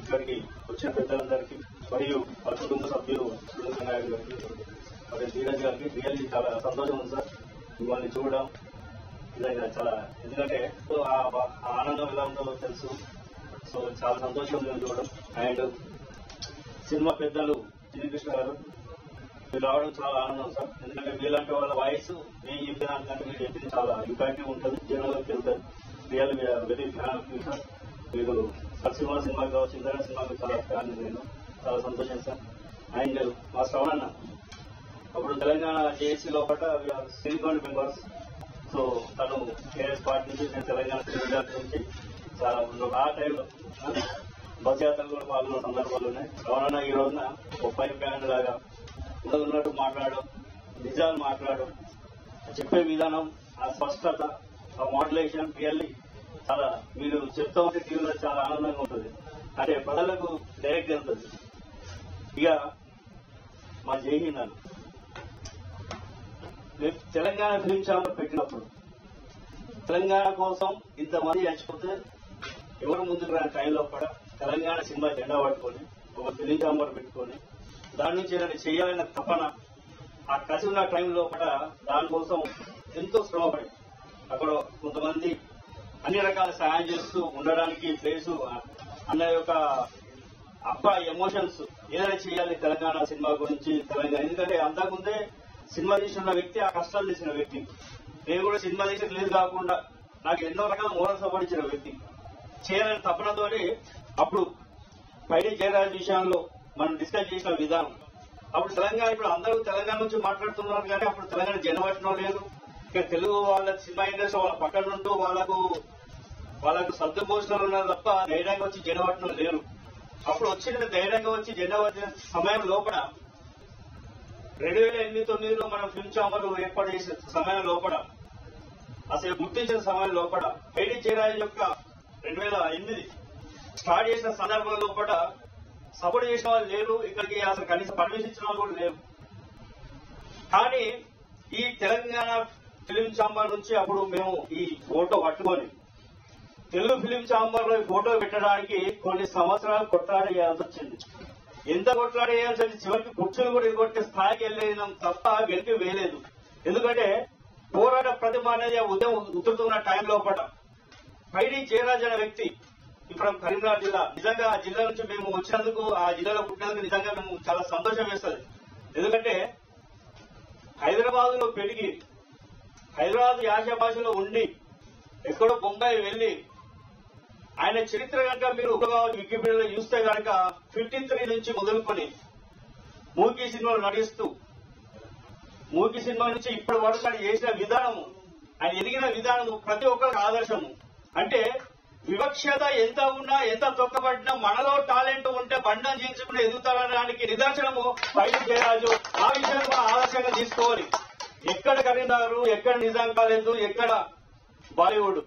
ఇక్కడికి వచ్చిన పెద్దలందరికీ మరియు మా కుటుంబ సభ్యులు సురేంద్ర నాయుడు గారికి మరి ధీరజ్ గారికి రియల్లీ చాలా సంతోషం ఉంది సార్. మిమ్మల్ని చూడడం ఇదైనా చాలా ఎందుకంటే ఆ ఆ ఆనందం ఎలా ఉందో తెలుసు. సో చాలా సంతోషం ఉంది చూడడం. అండ్ సినిమా పెద్దలు శ్రీకృష్ణ గారు మీరు రావడం చాలా ఆనందం సార్ ఎందుకంటే మీలాంటి వాళ్ళ వాయిస్ నేను చెప్పిన మీరు చెప్పింది చాలా ఇంపాక్టివ్ ఉంటుంది జనంలోకి వెళ్తారు real very fan of you sir మీరు సత్సినిమా సినిమా కావచ్చు ఇంద్ర సినిమాకి చాలా ఫ్యాన్ నేను చాలా సంతోషం సార్ అండ్ మా శ్రవణ్ అప్పుడు తెలంగాణ జేఏసీ లోపల సిలికాన్ మెంబర్స్ సో తను కేఎస్ పార్టీ నుంచి నేను తెలంగాణ విద్యార్థి నుంచి చాలా ఆ టైంలో బస్ యాత్రలు కూడా పాల్గొన్న సందర్భాలు ఉన్నాయి రవాణా ఈ రోజున ఒక పై బ్యాండ్ లాగా ఉన్నట్టు మాట్లాడడం నిజాలు మాట్లాడడం చెప్పే విధానం ఆ స్పష్టత ఆ మాడ్యులేషన్ రియల్లీ చాలా మీరు చెప్తా ఉంటే టీవీలో చాలా ఆనందంగా ఉంటుంది. అంటే ప్రజలకు డైరెక్ట్ వెళ్తుంది ఇక మా జైహింద్ రేపు తెలంగాణ ఫిలిం ఛాంబర్ పెట్టినప్పుడు తెలంగాణ కోసం ఇంతమంది చచ్చిపోతే ఎవరు ముందుకు రాని టైంలో కూడా తెలంగాణ సినిమా జెండా పట్టుకొని ఒక ఫిలిం ఛాంబర్ పెట్టుకొని దాని నుంచి ఏదైనా చేయాలన్న తపన ఆ కసి ఉన్న టైంలో కూడా దానికోసం ఎంతో శ్రమపడి అక్కడ కొంతమంది అన్ని రకాల సహాయం చేస్తూ ఉండడానికి ప్లేసు అన్న యొక్క అబ్బాయి ఎమోషన్స్ ఏదైనా చేయాలి తెలంగాణ సినిమా గురించి తెలంగాణ. ఎందుకంటే అంతకుముందే సినిమా తీసిన వ్యక్తి ఆ కష్టాలు తీసిన వ్యక్తి. నేను కూడా సినిమా తీసిన లేదు కాకుండా నాకు ఎన్నో రకాల మూలం సంపాదించిన వ్యక్తి. చేయాలని తపనతోనే అప్పుడు పైన జయరాజ్ విషయంలో మనం డిస్కస్ చేసిన విధానం. అప్పుడు తెలంగాణ ఇప్పుడు అందరూ తెలంగాణ నుంచి మాట్లాడుతున్నారు కానీ అప్పుడు తెలంగాణ జనవచనం లేదు. ఇక తెలుగు వాళ్ళ సినిమా ఇండస్ట్రీ వాళ్ళ పక్కన ఉంటూ వాళ్ళకు వాళ్ళకు సర్దు పోషణలు ఉన్నారు తప్ప ధైర్యంగా వచ్చి జనవచనం లేరు అప్పుడు వచ్చిన ధైర్యంగా వచ్చి జనవచన సమయం లోపల రెండు వేల ఎనిమిది తొమ్మిదిలో మనం ఫిల్మ్ ఛాంబర్ ఏర్పాటు చేసిన సమయం లోపల అసలు గుర్తించిన సమయం లోపల ఐడి జయరాజ్ యొక్క రెండు వేల ఎనిమిది స్టార్ట్ చేసిన సందర్భం లోపల సపోర్ట్ చేసిన వాళ్ళు లేరు ఇక్కడికి అసలు కనీసం పర్మిషన్ ఇచ్చిన వాళ్ళు కూడా లేరు. కానీ ఈ తెలంగాణ ఫిలిం ఛాంబర్ నుంచి అప్పుడు మేము ఈ ఫోటో పట్టుకొని తెలుగు ఫిలిం ఛాంబర్లో ఈ ఫోటో పెట్టడానికి కొన్ని సంవత్సరాలు కొట్లాడేయాల్సి వచ్చింది. ఎంత కొట్లాడేయాల్సి వచ్చింది? చివరికి కుర్చీలు కూడా ఎగొట్టే స్థాయికి వెళ్ళినాం తప్ప గెలిపి వేయలేదు. ఎందుకంటే పోరాట ప్రతిమ అనేది ఉదయం ఉతురుతున్న టైం లోపల పైడి జయరాజ్ అనే వ్యక్తి ఇప్పుడు కరీంనగర్ జిల్లా నిజంగా ఆ జిల్లా నుంచి మేము వచ్చినందుకు ఆ జిల్లాలో పుట్టినందుకు నిజంగా మేము చాలా సంతోషం వేస్తుంది. ఎందుకంటే హైదరాబాద్లో పెరిగి హైదరాబాద్ యాస భాషలో ఉండి ఎక్కడో బొంబాయి వెళ్ళి ఆయన చరిత్ర కనుక మీరు వికీపీడియాలో చూస్తే కనుక ఫిఫ్టీ త్రీ నుంచి మొదలుకొని మూకీ సినిమాలు నటిస్తూ మూకీ సినిమా నుంచి ఇప్పటి వరకు ఆయన చేసిన విధానము ఆయన ఎదిగిన విధానము ప్రతి ఒక్కరికి ఆదర్శము. అంటే వివక్షత ఎంత ఉన్నా ఎంత తొక్కబడినా మనలో టాలెంట్ ఉంటే బండం చేయించుకుని ఎదుగుతారనడానికి నిదర్శనము బయట జయరాజు ఆ విషయాన్ని మనం ఆదర్శంగా తీసుకోవాలి. ఎక్కడ కరీంనగర్ ఎక్కడ నిజాం కాలేదు ఎక్కడ బాలీవుడ్?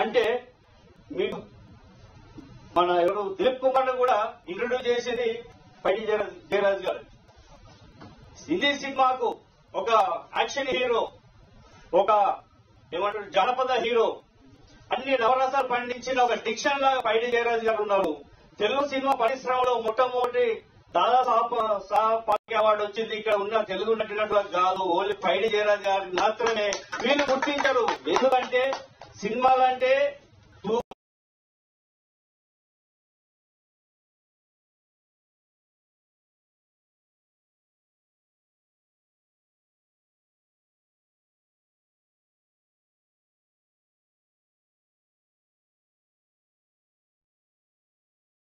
అంటే మీకు మన ఎవరు దిలీప్ కుమార్ కూడా ఇంట్రడ్యూస్ చేసేది పైడి జయరాజు గారు. హిందీ సినిమాకు ఒక యాక్షన్ హీరో ఒక ఏమంటారు జానపద హీరో అన్ని నవరసాలు పండించిన ఒక డిక్షన్ లాగా పైడి జయరాజ్ గారు ఉన్నారు. తెలుగు సినిమా పరిశ్రమలో మొట్టమొదటి దాదా సాహబ్ అవార్డు వచ్చింది. ఇక్కడ ఉన్న తెలుగు నటినట్టు కాదు. ఓన్లీ పైడి జయరాజ్ గారు మాత్రమే. వీళ్ళు గుర్తించరు. ఎందుకంటే సినిమాలంటే